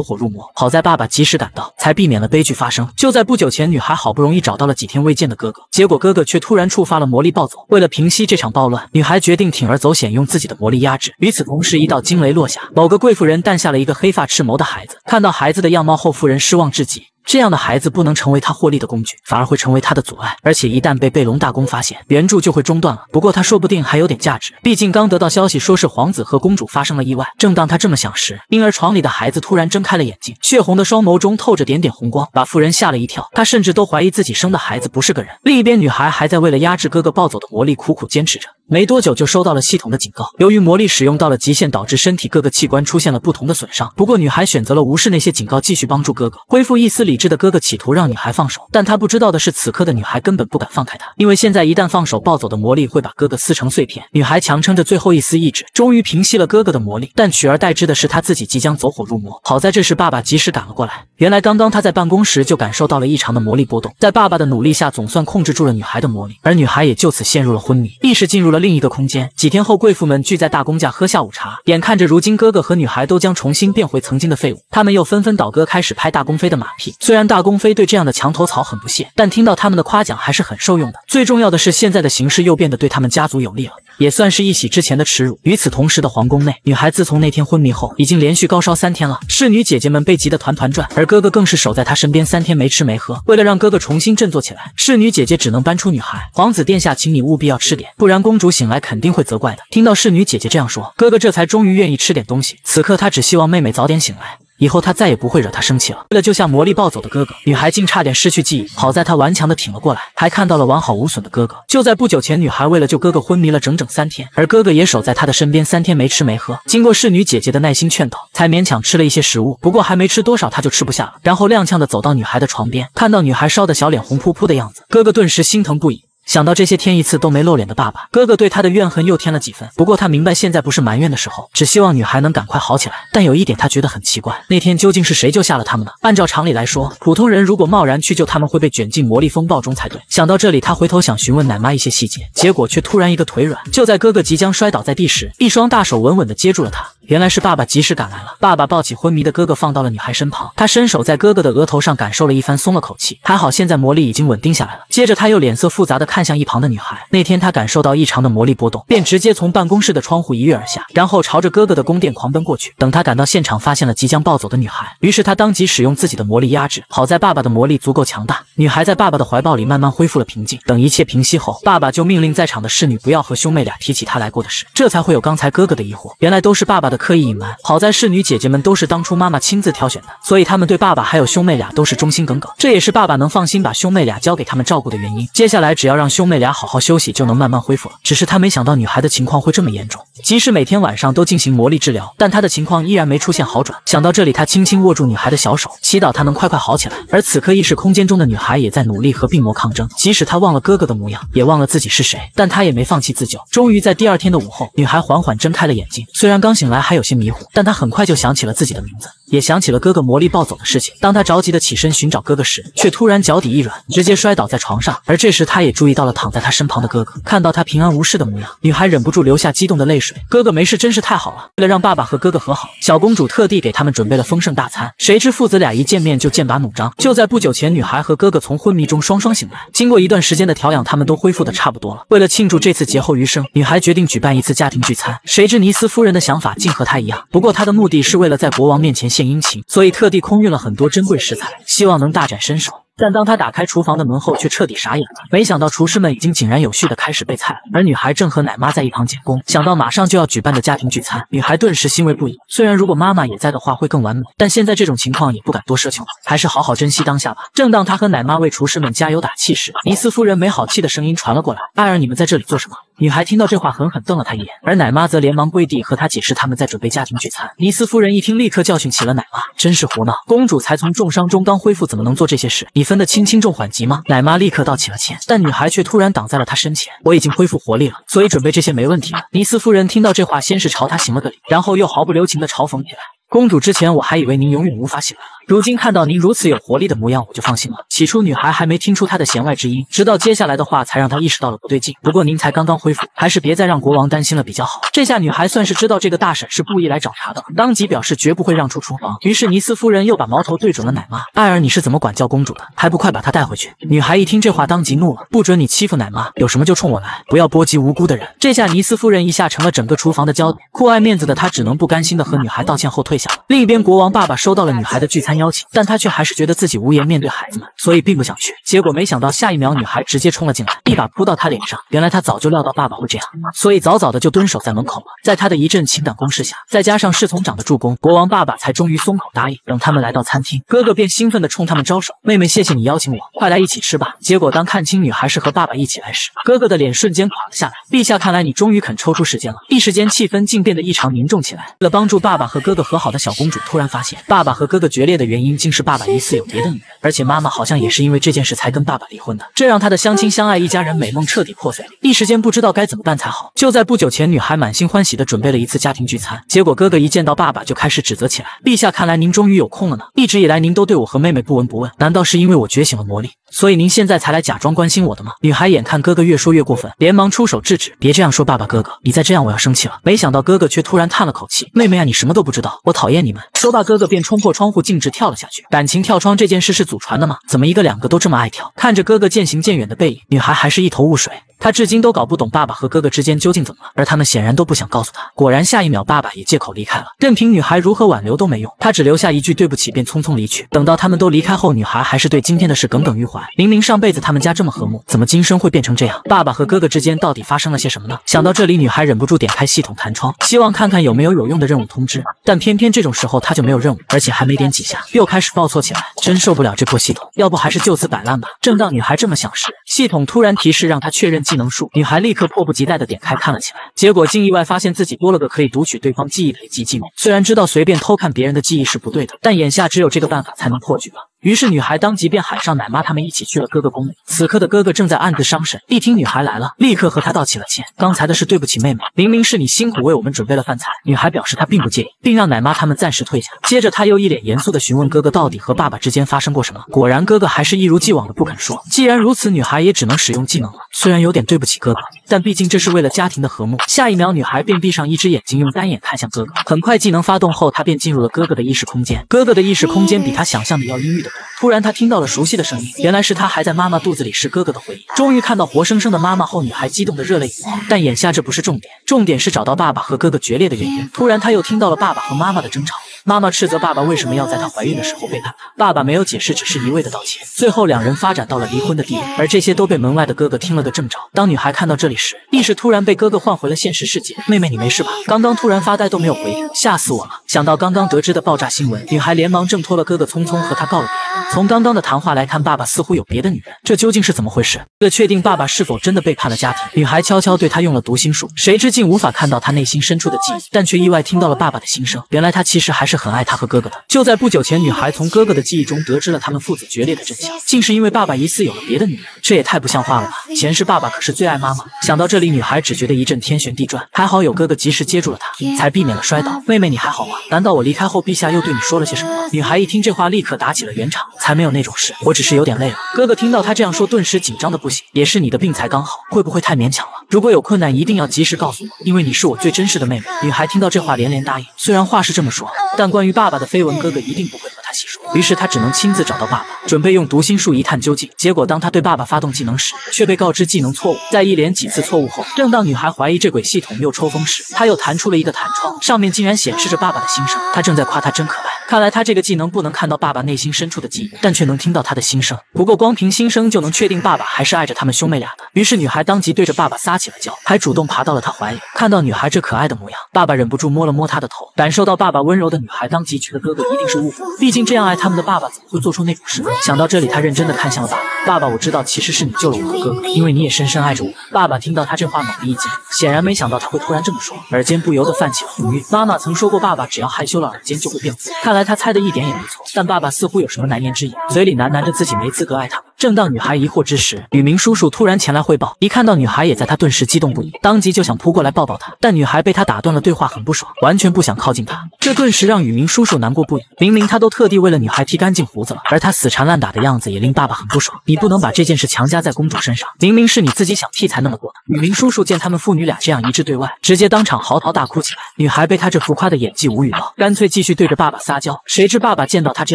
火入魔。好在爸爸及时赶到，才避免了悲剧发生。就在不久前，女孩好不容易找到了几天未见的哥哥，结果哥哥却突然触发了魔力暴走。为了平息这场暴乱，女孩决定铤而走险，用自己的魔力压制。与此同时，一道惊雷落下，某个贵妇人诞下了一个黑发赤眸的孩子。看到孩子的样貌后，妇人失望至极。这样的孩子不能成为他获利的工具，反而会成为他的阻碍。而且一旦被贝隆大公发现，援助就会中断了。不过他说不定还有点价值，毕竟刚得到消息说是皇子和公主发生了意外。正当他这么想时，婴儿床里的孩子突然睁开了眼睛，血红的双眸中透着点点红光，把妇人吓了一跳。她甚至都怀疑自己生的孩子不是个人。另一边，女孩还在为了压制哥哥暴走的魔力苦苦坚持着。没多久就收到了系统的警告，由于魔力使用到了极限，导致身体各个器官出现了不同的损伤。不过女孩选择了无视那些警告，继续帮助哥哥恢复一丝理智的哥哥企图让女孩放手，但他不知道的是，此刻的女孩根本不敢放开他，因为现在一旦放手，暴走的魔力会把哥哥撕成碎片。女孩强撑着最后一丝意志，终于平息了哥哥的魔力，但取而代之的是她自己即将走火入魔。好在这时爸爸及时赶了过来，原来刚刚他在办公时就感受到了异常的魔力波动，在爸爸的努力下，总算控制住了女孩的魔力，而女孩也就此陷入了昏迷，意识进入了另一个空间。几天后，贵妇们聚在大公家喝下午茶，眼看着如今哥哥和女孩都将重新变回曾经的废物，他们又纷纷倒戈，开始拍大公妃的马屁。虽然大公妃对这样的墙头草很不屑，但听到他们的夸奖还是很受用的。最重要的是，现在的形势又变得对他们家族有利了。也算是一洗之前的耻辱。与此同时的皇宫内，女孩自从那天昏迷后，已经连续高烧三天了。侍女姐姐们被急得团团转，而哥哥更是守在她身边三天没吃没喝。为了让哥哥重新振作起来，侍女姐姐只能搬出女孩。皇子殿下，请你务必要吃点，不然公主醒来肯定会责怪的。听到侍女姐姐这样说，哥哥这才终于愿意吃点东西。此刻他只希望妹妹早点醒来。以后他再也不会惹她生气了。为了救下魔力暴走的哥哥，女孩竟差点失去记忆。好在她顽强的挺了过来，还看到了完好无损的哥哥。就在不久前，女孩为了救哥哥昏迷了整整三天，而哥哥也守在她的身边三天没吃没喝。经过侍女姐姐的耐心劝导，才勉强吃了一些食物。不过还没吃多少，他就吃不下了，然后踉跄的走到女孩的床边，看到女孩烧的小脸红扑扑的样子，哥哥顿时心疼不已。想到这些天一次都没露脸的爸爸，哥哥对他的怨恨又添了几分。不过他明白现在不是埋怨的时候，只希望女孩能赶快好起来。但有一点他觉得很奇怪，那天究竟是谁救下了他们呢？按照常理来说，普通人如果贸然去救他们，会被卷进魔力风暴中才对。想到这里，他回头想询问奶妈一些细节，结果却突然一个腿软。就在哥哥即将摔倒在地时，一双大手稳稳地接住了他。原来是爸爸及时赶来了。爸爸抱起昏迷的哥哥放到了女孩身旁，他伸手在哥哥的额头上感受了一番，松了口气。还好现在魔力已经稳定下来了。接着他又脸色复杂的看向一旁的女孩。那天他感受到异常的魔力波动，便直接从办公室的窗户一跃而下，然后朝着哥哥的宫殿狂奔过去。等他赶到现场，发现了即将暴走的女孩，于是他当即使用自己的魔力压制。好在爸爸的魔力足够强大，女孩在爸爸的怀抱里慢慢恢复了平静。等一切平息后，爸爸就命令在场的侍女不要和兄妹俩提起他来过的事，这才会有刚才哥哥的疑惑。原来都是爸爸的刻意隐瞒。好在侍女姐姐们都是当初妈妈亲自挑选的，所以他们对爸爸还有兄妹俩都是忠心耿耿，这也是爸爸能放心把兄妹俩交给他们照顾的原因。接下来只要让兄妹俩好好休息，就能慢慢恢复了。只是他没想到女孩的情况会这么严重，即使每天晚上都进行魔力治疗，但她的情况依然没出现好转。想到这里，他轻轻握住女孩的小手，祈祷她能快快好起来。而此刻，意识空间中的女孩也在努力和病魔抗争，即使她忘了哥哥的模样，也忘了自己是谁，但她也没放弃自救。终于在第二天的午后，女孩缓缓睁开了眼睛，虽然刚醒来还有些迷糊，但。他很快就想起了自己的名字，也想起了哥哥魔力暴走的事情。当他着急的起身寻找哥哥时，却突然脚底一软，直接摔倒在床上。而这时，他也注意到了躺在他身旁的哥哥。看到他平安无事的模样，女孩忍不住流下激动的泪水。哥哥没事，真是太好了。为了让爸爸和哥哥和好，小公主特地给他们准备了丰盛大餐。谁知父子俩一见面就剑拔弩张。就在不久前，女孩和哥哥从昏迷中双双醒来。经过一段时间的调养，他们都恢复的差不多了。为了庆祝这次劫后余生，女孩决定举办一次家庭聚餐。谁知尼斯夫人的想法竟和她一样，不过她的目的是为了。在国王面前献殷勤，所以特地空运了很多珍贵食材，希望能大展身手。但当他打开厨房的门后，却彻底傻眼了。没想到厨师们已经井然有序的开始备菜，而女孩正和奶妈在一旁监工。想到马上就要举办的家庭聚餐，女孩顿时欣慰不已。虽然如果妈妈也在的话会更完美，但现在这种情况也不敢多奢求，还是好好珍惜当下吧。正当她和奶妈为厨师们加油打气时，尼斯夫人没好气的声音传了过来：“艾尔，你们在这里做什么？”女孩听到这话，狠狠瞪了他一眼，而奶妈则连忙跪地和他解释他们在准备家庭聚餐。尼斯夫人一听，立刻教训起了奶妈：“真是胡闹！公主才从重伤中刚恢复，怎么能做这些事？你分得清轻重缓急吗？”奶妈立刻道起了歉，但女孩却突然挡在了她身前：“我已经恢复活力了，所以准备这些没问题了。”尼斯夫人听到这话，先是朝她行了个礼，然后又毫不留情地嘲讽起来。公主，之前我还以为您永远无法醒来了，如今看到您如此有活力的模样，我就放心了。起初，女孩还没听出他的弦外之音，直到接下来的话才让她意识到了不对劲。不过您才刚刚恢复，还是别再让国王担心了比较好。这下女孩算是知道这个大婶是故意来找茬的，当即表示绝不会让出厨房。于是尼斯夫人又把矛头对准了奶妈。艾尔，你是怎么管教公主的？还不快把她带回去！女孩一听这话，当即怒了，不准你欺负奶妈，有什么就冲我来，不要波及无辜的人。这下尼斯夫人一下成了整个厨房的焦点，酷爱面子的她只能不甘心的和女孩道歉后退下了。另一边国。王爸爸收到了女孩的聚餐邀请，但他却还是觉得自己无颜面对孩子们，所以并不想去。结果没想到下一秒，女孩直接冲了进来，一把扑到他脸上。原来他早就料到爸爸会这样，所以早早的就蹲守在门口了。在他的一阵情感攻势下，再加上侍从长的助攻，国王爸爸才终于松口答应。等他们来到餐厅，哥哥便兴奋地冲他们招手：“妹妹，谢谢你邀请我，快来一起吃吧。”结果当看清女孩是和爸爸一起来时，哥哥的脸瞬间垮了下来。陛下，看来你终于肯抽出时间了。一时间气氛竟变得异常凝重起来。为了帮助爸爸和哥哥和好的小公主，突然发现爸爸和哥哥决裂的原因，竟是爸爸疑似有别的女人，而且妈妈好像也是因为这件事才跟爸爸离婚的，这让他的相亲相爱一家人美梦彻底破碎，一时间不知道该怎么办才好。就在不久前，女孩满心欢喜的准备了一次家庭聚餐，结果哥哥一见到爸爸就开始指责起来：“陛下，看来您终于有空了呢，一直以来您都对我和妹妹不闻不问，难道是因为我觉醒了魔力，所以您现在才来假装关心我的吗？”女孩眼看哥哥越说越过分，连忙出手制止：“别这样说，爸爸，哥哥，你再这样我要生气了。”没想到哥哥却突然叹了口气：“妹妹啊，你什么都不知道，我讨厌你们。”说罢，哥哥便冲破窗户径直跳了。下去，感情跳窗这件事是祖传的吗？怎么一个两个都这么爱跳？看着哥哥渐行渐远的背影，女孩还是一头雾水。她至今都搞不懂爸爸和哥哥之间究竟怎么了，而他们显然都不想告诉她。果然，下一秒爸爸也借口离开了，任凭女孩如何挽留都没用，他只留下一句对不起，便匆匆离去。等到他们都离开后，女孩还是对今天的事耿耿于怀。明明上辈子他们家这么和睦，怎么今生会变成这样？爸爸和哥哥之间到底发生了些什么呢？想到这里，女孩忍不住点开系统弹窗，希望看看有没有有用的任务通知。但偏偏这种时候她就没有任务，而且还没点几下，又开始报错起来。真受不了这破系统，要不还是就此摆烂吧。正当女孩这么想时，系统突然提示让她确认技能树，女孩立。刻迫不及待地点开看了起来，结果竟意外发现自己多了个可以读取对方记忆的累积技能。虽然知道随便偷看别人的记忆是不对的，但眼下只有这个办法才能破局了。于是女孩当即便喊上奶妈，他们一起去了哥哥宫里。此刻的哥哥正在暗自伤神，一听女孩来了，立刻和她道起了歉。刚才的事对不起妹妹，明明是你辛苦为我们准备了饭菜。女孩表示她并不介意，并让奶妈他们暂时退下。接着她又一脸严肃地询问哥哥到底和爸爸之间发生过什么。果然哥哥还是一如既往的不肯说。既然如此，女孩也只能使用技能了。虽然有点对不起哥哥，但毕竟这是为了家庭的和睦。下一秒，女孩便闭上一只眼睛，用单眼看向哥哥。很快技能发动后，她便进入了哥哥的意识空间。哥哥的意识空间比她想象的要阴郁的多。突然，他听到了熟悉的声音，原来是她还在妈妈肚子里时哥哥的回忆。终于看到活生生的妈妈后，女孩激动的热泪盈眶。但眼下这不是重点，重点是找到爸爸和哥哥决裂的原因。突然，他又听到了爸爸和妈妈的争吵。妈妈斥责爸爸为什么要在她怀孕的时候背叛她，爸爸没有解释，只是一味的道歉。最后两人发展到了离婚的地步，而这些都被门外的哥哥听了个正着。当女孩看到这里时，意识突然被哥哥换回了现实世界。妹妹，你没事吧？刚刚突然发呆都没有回应，吓死我了！想到刚刚得知的爆炸新闻，女孩连忙挣脱了哥哥，匆匆和他告了别。从刚刚的谈话来看，爸爸似乎有别的女人，这究竟是怎么回事？为了确定爸爸是否真的背叛了家庭，女孩悄悄对他用了读心术，谁知竟无法看到他内心深处的记忆，但却意外听到了爸爸的心声。原来他其实还是是很爱他和哥哥的。就在不久前，女孩从哥哥的记忆中得知了他们父子决裂的真相，竟是因为爸爸疑似有了别的女人，这也太不像话了吧！前世爸爸可是最爱妈妈。想到这里，女孩只觉得一阵天旋地转，还好有哥哥及时接住了她，才避免了摔倒。妹妹，你还好吗？难道我离开后，陛下又对你说了些什么？女孩一听这话，立刻打起了圆场，才没有那种事，我只是有点累了。哥哥听到她这样说，顿时紧张的不行。也是你的病才刚好，会不会太勉强了？如果有困难，一定要及时告诉我，因为你是我最真实的妹妹。女孩听到这话，连连答应。虽然话是这么说，但关于爸爸的绯闻，哥哥一定不。会他细说。于是他只能亲自找到爸爸，准备用读心术一探究竟。结果当他对爸爸发动技能时，却被告知技能错误。在一连几次错误后，正当女孩怀疑这鬼系统又抽风时，他又弹出了一个弹窗，上面竟然显示着爸爸的心声。他正在夸他真可爱。看来他这个技能不能看到爸爸内心深处的记忆，但却能听到他的心声。不过光凭心声就能确定爸爸还是爱着他们兄妹俩的。于是女孩当即对着爸爸撒起了娇，还主动爬到了他怀里。看到女孩这可爱的模样，爸爸忍不住摸了摸她的头，感受到爸爸温柔的女孩当即觉得哥哥一定是误会，毕竟这样爱他们的爸爸怎么会做出那种事？想到这里，他认真的看向了爸爸。爸爸，我知道其实是你救了我和哥哥，因为你也深深爱着我。爸爸听到他这话，猛地一惊，显然没想到他会突然这么说，耳尖不由得泛起了红晕。妈妈曾说过，爸爸只要害羞了，耳尖就会变红。看来他猜的一点也没错，但爸爸似乎有什么难言之隐，嘴里喃喃着自己没资格爱他。正当女孩疑惑之时，雨明叔叔突然前来汇报，一看到女孩也在，他顿时激动不已，当即就想扑过来抱抱她，但女孩被他打断了对话，很不爽，完全不想靠近他。这顿时让雨明叔叔难过不已。明明他都特地为了女孩剃干净胡子了，而他死缠烂打的样子也令爸爸很不爽。你不能把这件事强加在公主身上，明明是你自己想剃才那么做的。雨明叔叔见他们父女俩这样一致对外，直接当场嚎啕大哭起来。女孩被他这浮夸的演技无语了，干脆继续对着爸爸撒娇。谁知爸爸见到他这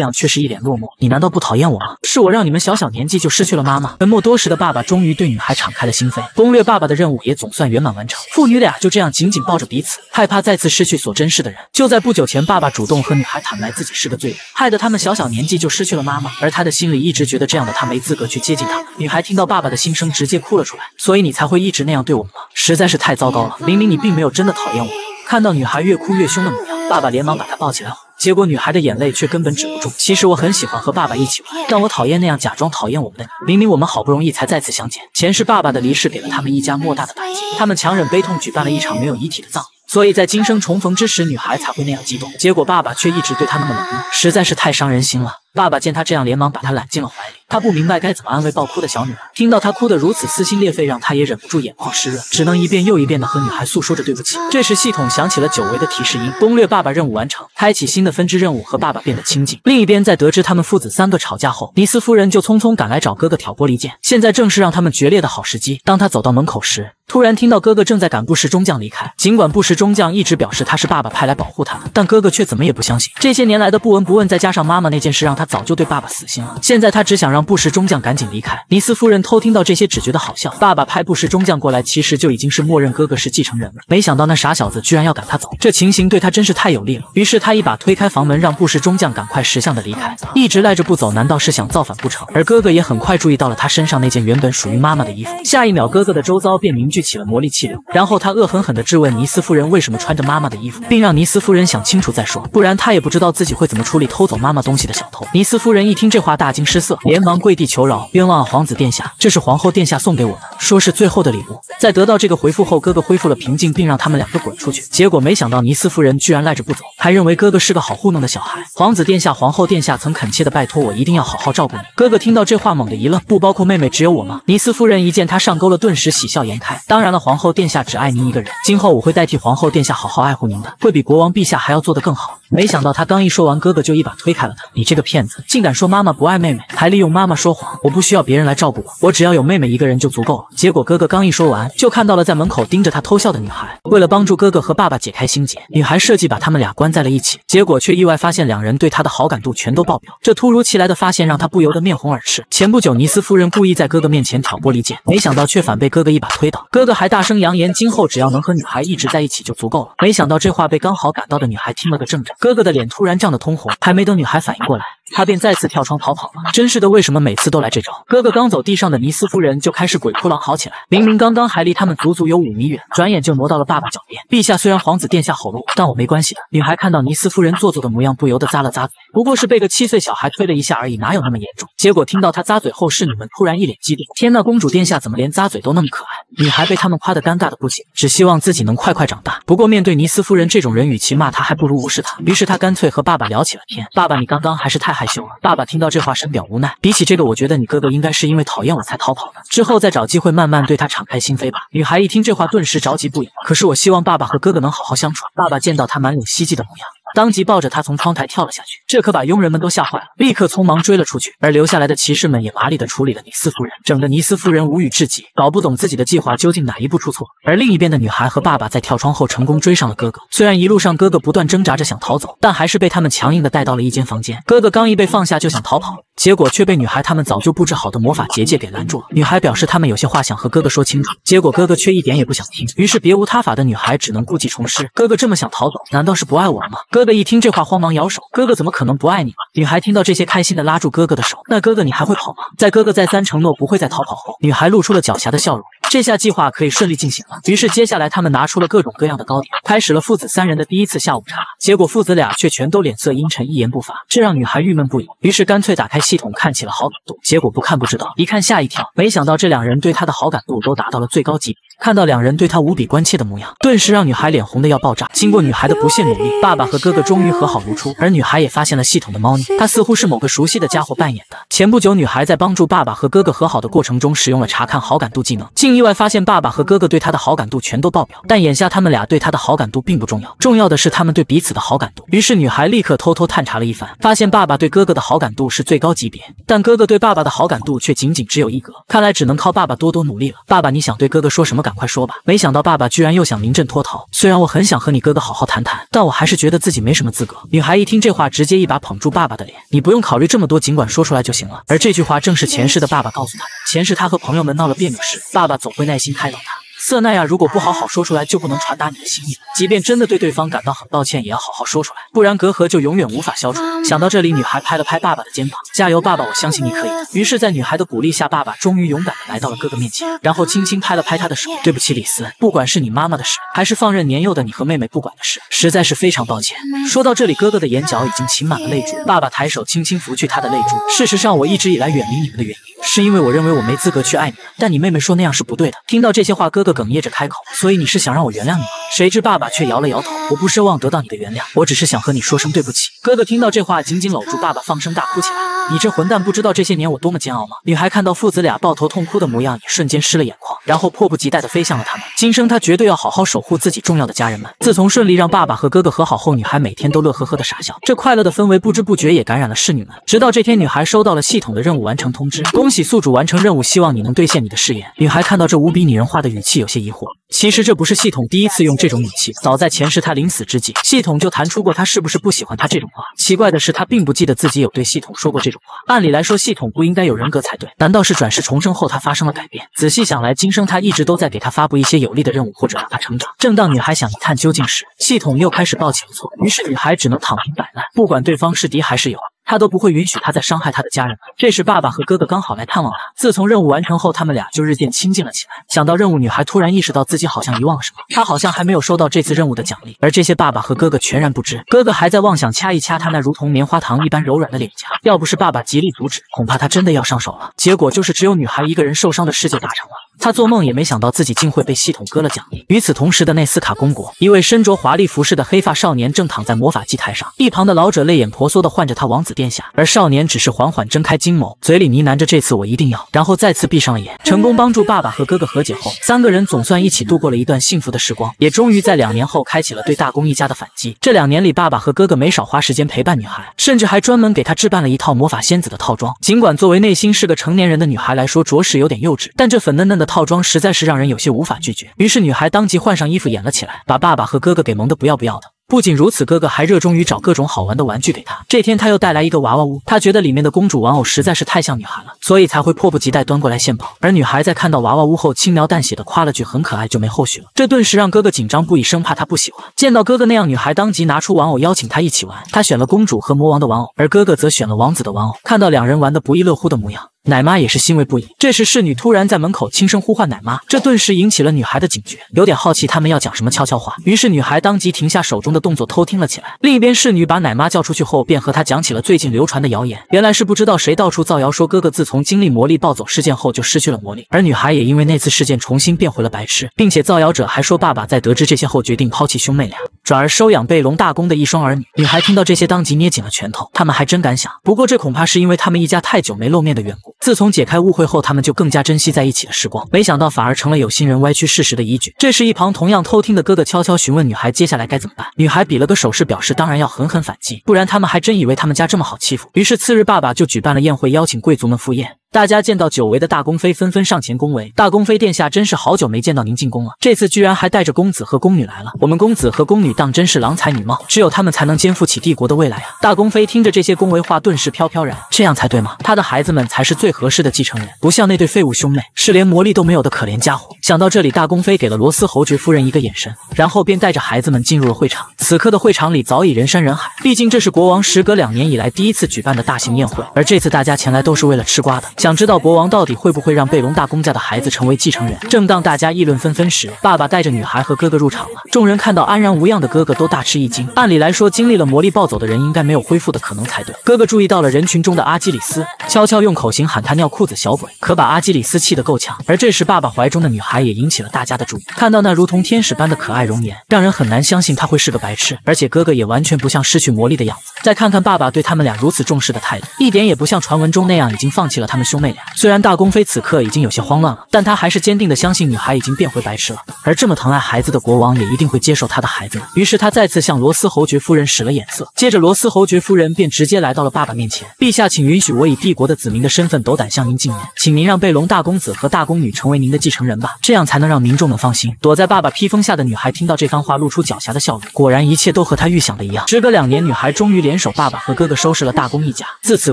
样，却是一脸落寞。你难道不讨厌我吗？是我让你们小小年纪就失去了妈妈。沉默多时的爸爸终于对女孩敞开了心扉，攻略爸爸的任务也总算圆满完成。父女俩就这样紧紧抱着彼此，害怕再次失去所珍视的人。就在不久前，爸爸主动和女孩坦白自己是个罪人，害得他们小小年纪就失去了妈妈。而他的心里一直觉得这样的他没资格去接近他们。女孩听到爸爸的心声，直接哭了出来。所以你才会一直那样对我们吗？实在是太糟糕了！明明你并没有真的讨厌我。看到女孩越哭越凶的模样，爸爸连忙把她抱起来哄。结果女孩的眼泪却根本止不住。其实我很喜欢和爸爸一起玩，但我讨厌那样假装讨厌我们的你。明明我们好不容易才再次相见，前世爸爸的离世给了他们一家莫大的打击，他们强忍悲痛举办了一场没有遗体的葬礼。所以在今生重逢之时，女孩才会那样激动。结果爸爸却一直对她那么冷漠，实在是太伤人心了。爸爸见她这样，连忙把她揽进了怀里。他不明白该怎么安慰暴哭的小女儿，听到她哭得如此撕心裂肺，让他也忍不住眼眶湿润，只能一遍又一遍地和女孩诉说着对不起。这时系统响起了久违的提示音：攻略爸爸任务完成，开启新的分支任务，和爸爸变得亲近。另一边，在得知他们父子三个吵架后，尼斯夫人就匆匆赶来找哥哥挑拨离间。现在正是让他们决裂的好时机。当他走到门口时，突然听到哥哥正在赶布什中将离开。尽管布什中将一直表示他是爸爸派来保护他的，但哥哥却怎么也不相信。这些年来的不闻不问，再加上妈妈那件事，让他早就对爸爸死心了。现在他只想让布什中将赶紧离开。尼斯夫人偷听到这些，只觉得好笑。爸爸派布什中将过来，其实就已经是默认哥哥是继承人了。没想到那傻小子居然要赶他走，这情形对他真是太有利了。于是他一把推开房门，让布什中将赶快识相的离开。一直赖着不走，难道是想造反不成？而哥哥也很快注意到了他身上那件原本属于妈妈的衣服。下一秒，哥哥的周遭便凝聚起了魔力气流。然后他恶狠狠地质问尼斯夫人为什么穿着妈妈的衣服，并让尼斯夫人想清楚再说，不然他也不知道自己会怎么处理偷走妈妈东西的小偷。尼斯夫人一听这话，大惊失色，连忙跪地求饶，冤枉啊皇子殿下，这是皇后殿下送给我的，说是最后的礼物。在得到这个回复后，哥哥恢复了平静，并让他们两个滚出去。结果没想到尼斯夫人居然赖着不走，还认为哥哥是个好糊弄的小孩。皇子殿下、皇后殿下曾恳切的拜托我，一定要好好照顾你。哥哥听到这话，猛地一愣，不包括妹妹，只有我吗？尼斯夫人一见他上钩了，顿时喜笑颜开。当然了，皇后殿下只爱您一个人。今后我会代替皇后殿下好好爱护您的，会比国王陛下还要做得更好。没想到他刚一说完，哥哥就一把推开了他。你这个骗子，竟敢说妈妈不爱妹妹，还利用妈妈说谎。我不需要别人来照顾我，我只要有妹妹一个人就足够了。结果哥哥刚一说完，就看到了在门口盯着他偷笑的女孩。为了帮助哥哥和爸爸解开心结，女孩设计把他们俩关在了一起。结果却意外发现两人对他的好感度全都爆表。这突如其来的发现让他不由得面红耳赤。前不久尼斯夫人故意在哥哥面前挑拨离间，没想到却反被哥哥一把推倒。哥哥还大声扬言，今后只要能和女孩一直在一起就足够了。没想到这话被刚好赶到的女孩听了个正着，哥哥的脸突然涨得通红，还没等女孩反应过来。他便再次跳窗逃跑了。真是的，为什么每次都来这招？哥哥刚走，地上的尼斯夫人就开始鬼哭狼嚎起来。明明刚刚还离他们足足有五米远，转眼就挪到了爸爸脚边。陛下，虽然皇子殿下吼了我，但我没关系的。女孩看到尼斯夫人做作的模样，不由得咂了咂嘴。不过是被个七岁小孩推了一下而已，哪有那么严重？结果听到他咂嘴后，侍女们突然一脸激动。天呐，公主殿下怎么连咂嘴都那么可爱？女孩被他们夸得尴尬的不行，只希望自己能快快长大。不过面对尼斯夫人这种人，与其骂她，还不如无视她。于是她干脆和爸爸聊起了天。爸爸，你刚刚还是太害羞了。爸爸听。到这话，深表无奈。比起这个，我觉得你哥哥应该是因为讨厌我才逃跑的。之后再找机会慢慢对他敞开心扉吧。女孩一听这话，顿时着急不已。可是我希望爸爸和哥哥能好好相处。爸爸见到他满脸希冀的模样。当即抱着她从窗台跳了下去，这可把佣人们都吓坏了，立刻匆忙追了出去。而留下来的骑士们也麻利地处理了尼斯夫人，整得尼斯夫人无语至极，搞不懂自己的计划究竟哪一步出错。而另一边的女孩和爸爸在跳窗后成功追上了哥哥，虽然一路上哥哥不断挣扎着想逃走，但还是被他们强硬地带到了一间房间。哥哥刚一被放下就想逃跑。结果却被女孩他们早就布置好的魔法结界给拦住了。女孩表示他们有些话想和哥哥说清楚，结果哥哥却一点也不想听。于是别无他法的女孩只能故技重施。哥哥这么想逃走，难道是不爱我了吗？哥哥一听这话，慌忙摇手。哥哥怎么可能不爱你呢？女孩听到这些，开心的拉住哥哥的手。那哥哥你还会跑吗？在哥哥再三承诺不会再逃跑后，女孩露出了狡黠的笑容。这下计划可以顺利进行了。于是接下来他们拿出了各种各样的糕点，开始了父子三人的第一次下午茶。结果父子俩却全都脸色阴沉，一言不发，这让女孩郁闷不已。于是干脆打开系统看起了好。感度，结果不看不知道，一看吓一跳。没想到这两人对她的好感度都达到了最高级别。看到两人对她无比关切的模样，顿时让女孩脸红的要爆炸。经过女孩的不懈努力，爸爸和哥哥终于和好如初。而女孩也发现了系统的猫腻，她似乎是某个熟悉的家伙扮演的。前不久，女孩在帮助爸爸和哥哥和好的过程中，使用了查看好感度技能，竟意外发现爸爸和哥哥对她的好感度全都爆表。但眼下他们俩对她的好感度并不重要，重要的是他们对彼此的好感度。于是女孩立刻偷偷探查了一番，发现爸爸对哥哥的好感度是最高级别，但哥哥对爸爸的好感度却仅仅只有一格。看来只能靠爸爸多多努力了。爸爸，你想对哥哥说什么？赶快说吧。没想到爸爸居然又想临阵脱逃。虽然我很想和你哥哥好好谈谈，但我还是觉得自己没什么资格。女孩一听这话，直接一把捧住爸爸的脸：“你不用考虑这么多，尽管说出来就行了。”而这句话正是前世的爸爸告诉他，前世他和朋友们闹了别扭时，爸爸总会耐心开导他。瑟奈亚，如果不好好说出来，就不能传达你的心意。即便真的对对方感到很抱歉，也要好好说出来，不然隔阂就永远无法消除。想到这里，女孩拍了拍爸爸的肩膀：“加油，爸爸，我相信你可以的。”于是，在女孩的鼓励下，爸爸终于勇敢地来到了哥哥面前，然后轻轻拍了拍他的手：“对不起，李斯，不管是你妈妈的事，还是放任年幼的你和妹妹不管的事，实在是非常抱歉。”说到这里，哥哥的眼角已经噙满了泪珠。爸爸抬手轻轻拂去他的泪珠。事实上，我一直以来远离你们的原因。是因为我认为我没资格去爱你，但你妹妹说那样是不对的。听到这些话，哥哥哽咽着开口：“所以你是想让我原谅你吗？”谁知爸爸却摇了摇头：“我不奢望得到你的原谅，我只是想和你说声对不起。”哥哥听到这话，紧紧搂住爸爸，放声大哭起来：“你这混蛋，不知道这些年我多么煎熬吗？”女孩看到父子俩抱头痛哭的模样，也瞬间湿了眼眶，然后迫不及待地飞向了他们。今生她绝对要好好守护自己重要的家人们。自从顺利让爸爸和哥哥和好后，女孩每天都乐呵呵的傻笑，这快乐的氛围不知不觉也感染了侍女们。直到这天，女孩收到了系统的任务完成通知：“恭喜宿主完成任务。”希望你能兑现你的誓言。女孩看到这无比拟人化的语气，有些疑惑。其实这不是系统第一次用这种语气，早在前世他临死之际，系统就弹出过他是不是不喜欢他这种话。奇怪的是，他并不记得自己有对系统说过这种话。按理来说，系统不应该有人格才对，难道是转世重生后他发生了改变？仔细想来，今生他一直都在给他发布一些有利的任务，或者让他成长。正当女孩想一探究竟时，系统又开始报起了错。于是女孩只能躺平摆烂，不管对方是敌还是友。他都不会允许他再伤害他的家人了。这时，爸爸和哥哥刚好来探望他。自从任务完成后，他们俩就日渐亲近了起来。想到任务，女孩突然意识到自己好像遗忘了什么。她好像还没有收到这次任务的奖励，而这些爸爸和哥哥全然不知。哥哥还在妄想掐一掐她那如同棉花糖一般柔软的脸颊。要不是爸爸极力阻止，恐怕他真的要上手了。结果就是只有女孩一个人受伤的事就达成了。他做梦也没想到自己竟会被系统割了奖励。与此同时的内斯卡公国，一位身着华丽服饰的黑发少年正躺在魔法祭台上，一旁的老者泪眼婆娑地唤着他王子殿下，而少年只是缓缓睁开金眸，嘴里呢喃着这次我一定要，然后再次闭上了眼。成功帮助爸爸和哥哥和解后，三个人总算一起度过了一段幸福的时光，也终于在两年后开启了对大公一家的反击。这两年里，爸爸和哥哥没少花时间陪伴女孩，甚至还专门给她置办了一套魔法仙子的套装。尽管作为内心是个成年人的女孩来说，着实有点幼稚，但这粉嫩嫩的。套装实在是让人有些无法拒绝，于是女孩当即换上衣服演了起来，把爸爸和哥哥给萌得不要不要的。不仅如此，哥哥还热衷于找各种好玩的玩具给她。这天，他又带来一个娃娃屋，他觉得里面的公主玩偶实在是太像女孩了，所以才会迫不及待端过来献宝。而女孩在看到娃娃屋后，轻描淡写的夸了句很可爱，就没后续了。这顿时让哥哥紧张不已，生怕她不喜欢。见到哥哥那样，女孩当即拿出玩偶邀请他一起玩。她选了公主和魔王的玩偶，而哥哥则选了王子的玩偶。看到两人玩的不亦乐乎的模样。奶妈也是欣慰不已。这时，侍女突然在门口轻声呼唤奶妈，这顿时引起了女孩的警觉，有点好奇他们要讲什么悄悄话。于是，女孩当即停下手中的动作，偷听了起来。另一边，侍女把奶妈叫出去后，便和她讲起了最近流传的谣言。原来是不知道谁到处造谣说哥哥自从经历魔力暴走事件后就失去了魔力，而女孩也因为那次事件重新变回了白痴，并且造谣者还说爸爸在得知这些后决定抛弃兄妹俩。转而收养贝隆大公的一双儿女。女孩听到这些，当即捏紧了拳头。他们还真敢想，不过这恐怕是因为他们一家太久没露面的缘故。自从解开误会后，他们就更加珍惜在一起的时光。没想到反而成了有心人歪曲事实的依据。这时，一旁同样偷听的哥哥悄悄询问女孩接下来该怎么办。女孩比了个手势，表示当然要狠狠反击，不然他们还真以为他们家这么好欺负。于是次日，爸爸就举办了宴会，邀请贵族们赴宴。大家见到久违的大宫妃，纷纷上前恭维。大宫妃殿下，真是好久没见到您进宫了，这次居然还带着公子和宫女来了。我们公子和宫女当真是郎才女貌，只有他们才能肩负起帝国的未来啊！大宫妃听着这些恭维话，顿时飘飘然。这样才对吗？他的孩子们才是最合适的继承人，不像那对废物兄妹，是连魔力都没有的可怜家伙。想到这里，大宫妃给了罗斯侯爵夫人一个眼神，然后便带着孩子们进入了会场。此刻的会场里早已人山人海，毕竟这是国王时隔两年以来第一次举办的大型宴会，而这次大家前来都是为了吃瓜的，想知道国王到。底会不会让贝隆大公家的孩子成为继承人？正当大家议论纷纷时，爸爸带着女孩和哥哥入场了。众人看到安然无恙的哥哥，都大吃一惊。按理来说，经历了魔力暴走的人应该没有恢复的可能才对。哥哥注意到了人群中的阿基里斯，悄悄用口型喊他尿裤子小鬼，可把阿基里斯气得够呛。而这时，爸爸怀中的女孩也引起了大家的注意。看到那如同天使般的可爱容颜，让人很难相信他会是个白痴。而且哥哥也完全不像失去魔力的样子。再看看爸爸对他们俩如此重视的态度，一点也不像传闻中那样已经放弃了他们兄妹俩。虽然大公妃此刻已经。有些慌乱了，但他还是坚定的相信女孩已经变回白痴了，而这么疼爱孩子的国王也一定会接受他的孩子。于是他再次向罗斯侯爵夫人使了眼色，接着罗斯侯爵夫人便直接来到了爸爸面前：“陛下，请允许我以帝国的子民的身份斗胆向您进言，请您让贝隆大公子和大宫女成为您的继承人吧，这样才能让民众们放心。”躲在爸爸披风下的女孩听到这番话，露出狡黠的笑容。果然，一切都和她预想的一样。时隔两年，女孩终于联手爸爸和哥哥收拾了大公一家。自此，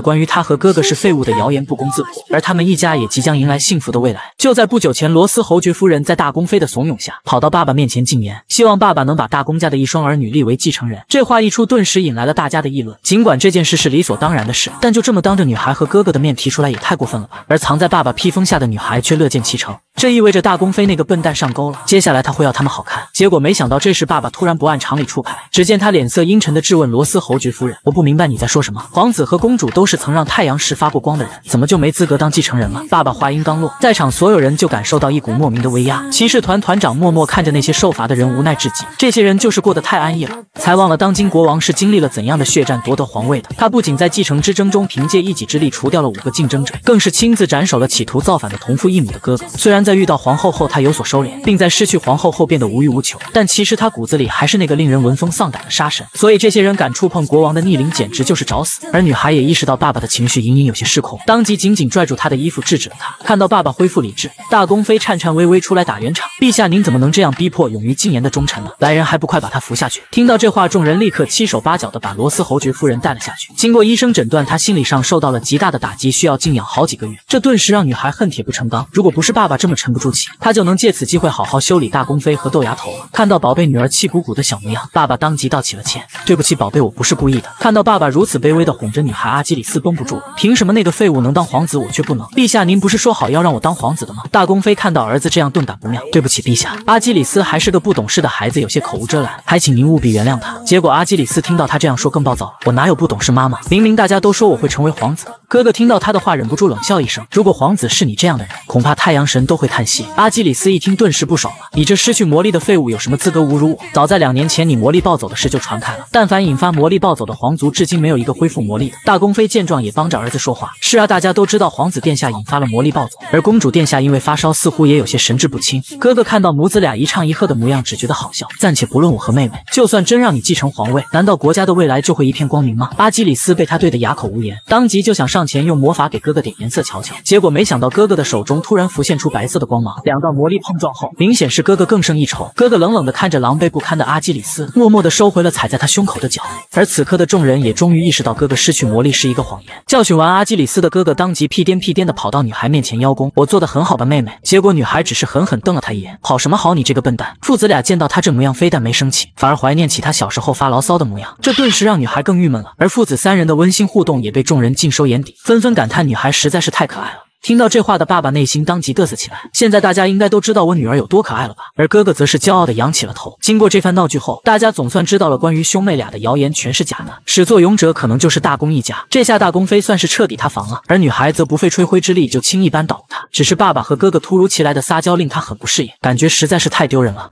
关于她和哥哥是废物的谣言不攻自而他们一家也即将迎来幸福的未来。就在不久前，罗斯侯爵夫人在大公妃的怂恿下，跑到爸爸面前进言，希望爸爸能把大公家的一双儿女立为继承人。这话一出，顿时引来了大家的议论。尽管这件事是理所当然的事，但就这么当着女孩和哥哥的面提出来，也太过分了吧？而藏在爸爸披风下的女孩却乐见其成。这意味着大公妃那个笨蛋上钩了，接下来他会要他们好看。结果没想到，这时爸爸突然不按常理出牌。只见他脸色阴沉的质问罗斯侯爵夫人：“我不明白你在说什么？皇子和公主都是曾让太阳石发过光的人，怎么就没资格当继承人了？”爸爸话音刚落，在场所有人就感受到一股莫名的威压。骑士团团长默默看着那些受罚的人，无奈至极。这些人就是过得太安逸了，才忘了当今国王是经历了怎样的血战夺得皇位的。他不仅在继承之争中凭借一己之力除掉了五个竞争者，更是亲自斩首了企图造反的同父异母的哥哥。虽然在遇到皇后后，他有所收敛，并在失去皇后后变得无欲无求，但其实他骨子里还是那个令人闻风丧胆的杀神。所以这些人敢触碰国王的逆鳞，简直就是找死。而女孩也意识到爸爸的情绪隐隐有些失控，当即紧紧拽住他的衣服，制止了他。看到爸爸恢复理智，大宫妃颤颤巍巍出来打圆场：“陛下，您怎么能这样逼迫勇于进言的忠臣呢？来人，还不快把他扶下去！”听到这话，众人立刻七手八脚的把罗斯侯爵夫人带了下去。经过医生诊断，她心理上受到了极大的打击，需要静养好几个月。这顿时让女孩恨铁不成钢。如果不是爸爸这么沉不住气，他就能借此机会好好修理大公妃和豆芽头了。看到宝贝女儿气鼓鼓的小模样，爸爸当即道起了歉：“对不起，宝贝，我不是故意的。”看到爸爸如此卑微的哄着女孩，阿基里斯绷不住了。凭什么那个废物能当皇子，我却不能？陛下，您不是说好要让我当皇子的吗？大公妃看到儿子这样，顿感不妙。对不起，陛下，阿基里斯还是个不懂事的孩子，有些口无遮拦，还请您务必原谅他。结果阿基里斯听到他这样说，更暴躁了。我哪有不懂事，妈妈？明明大家都说我会成为皇子。哥哥听到他的话，忍不住冷笑一声：“如果皇子是你这样的人，恐怕太阳神都会会叹息。”阿基里斯一听，顿时不爽了：“你这失去魔力的废物，有什么资格侮辱我？早在两年前，你魔力暴走的事就传开了。但凡引发魔力暴走的皇族，至今没有一个恢复魔力的。”大宫妃见状，也帮着儿子说话：“是啊，大家都知道皇子殿下引发了魔力暴走，而公主殿下因为发烧，似乎也有些神志不清。”哥哥看到母子俩一唱一和的模样，只觉得好笑。暂且不论我和妹妹，就算真让你继承皇位，难道国家的未来就会一片光明吗？阿基里斯被他对得哑口无言，当即就想上前用魔法给哥哥点颜色瞧瞧。结果没想到哥哥的手中突然浮现出白色色的光芒，两道魔力碰撞后，明显是哥哥更胜一筹。哥哥冷冷的看着狼狈不堪的阿基里斯，默默的收回了踩在他胸口的脚。而此刻的众人也终于意识到哥哥失去魔力是一个谎言。教训完阿基里斯的哥哥，当即屁颠屁颠的跑到女孩面前邀功：“我做的很好吧，妹妹？”结果女孩只是狠狠瞪了他一眼：“好什么好？你这个笨蛋！”父子俩见到他这模样，非但没生气，反而怀念起他小时候发牢骚的模样，这顿时让女孩更郁闷了。而父子三人的温馨互动也被众人尽收眼底，纷纷感叹女孩实在是太可爱了。听到这话的爸爸内心当即嘚瑟起来。现在大家应该都知道我女儿有多可爱了吧？而哥哥则是骄傲的扬起了头。经过这番闹剧后，大家总算知道了关于兄妹俩的谣言全是假的，始作俑者可能就是大公一家。这下大公妃算是彻底塌房了，而女孩则不费吹灰之力就轻易扳倒了他。只是爸爸和哥哥突如其来的撒娇令他很不适应，感觉实在是太丢人了。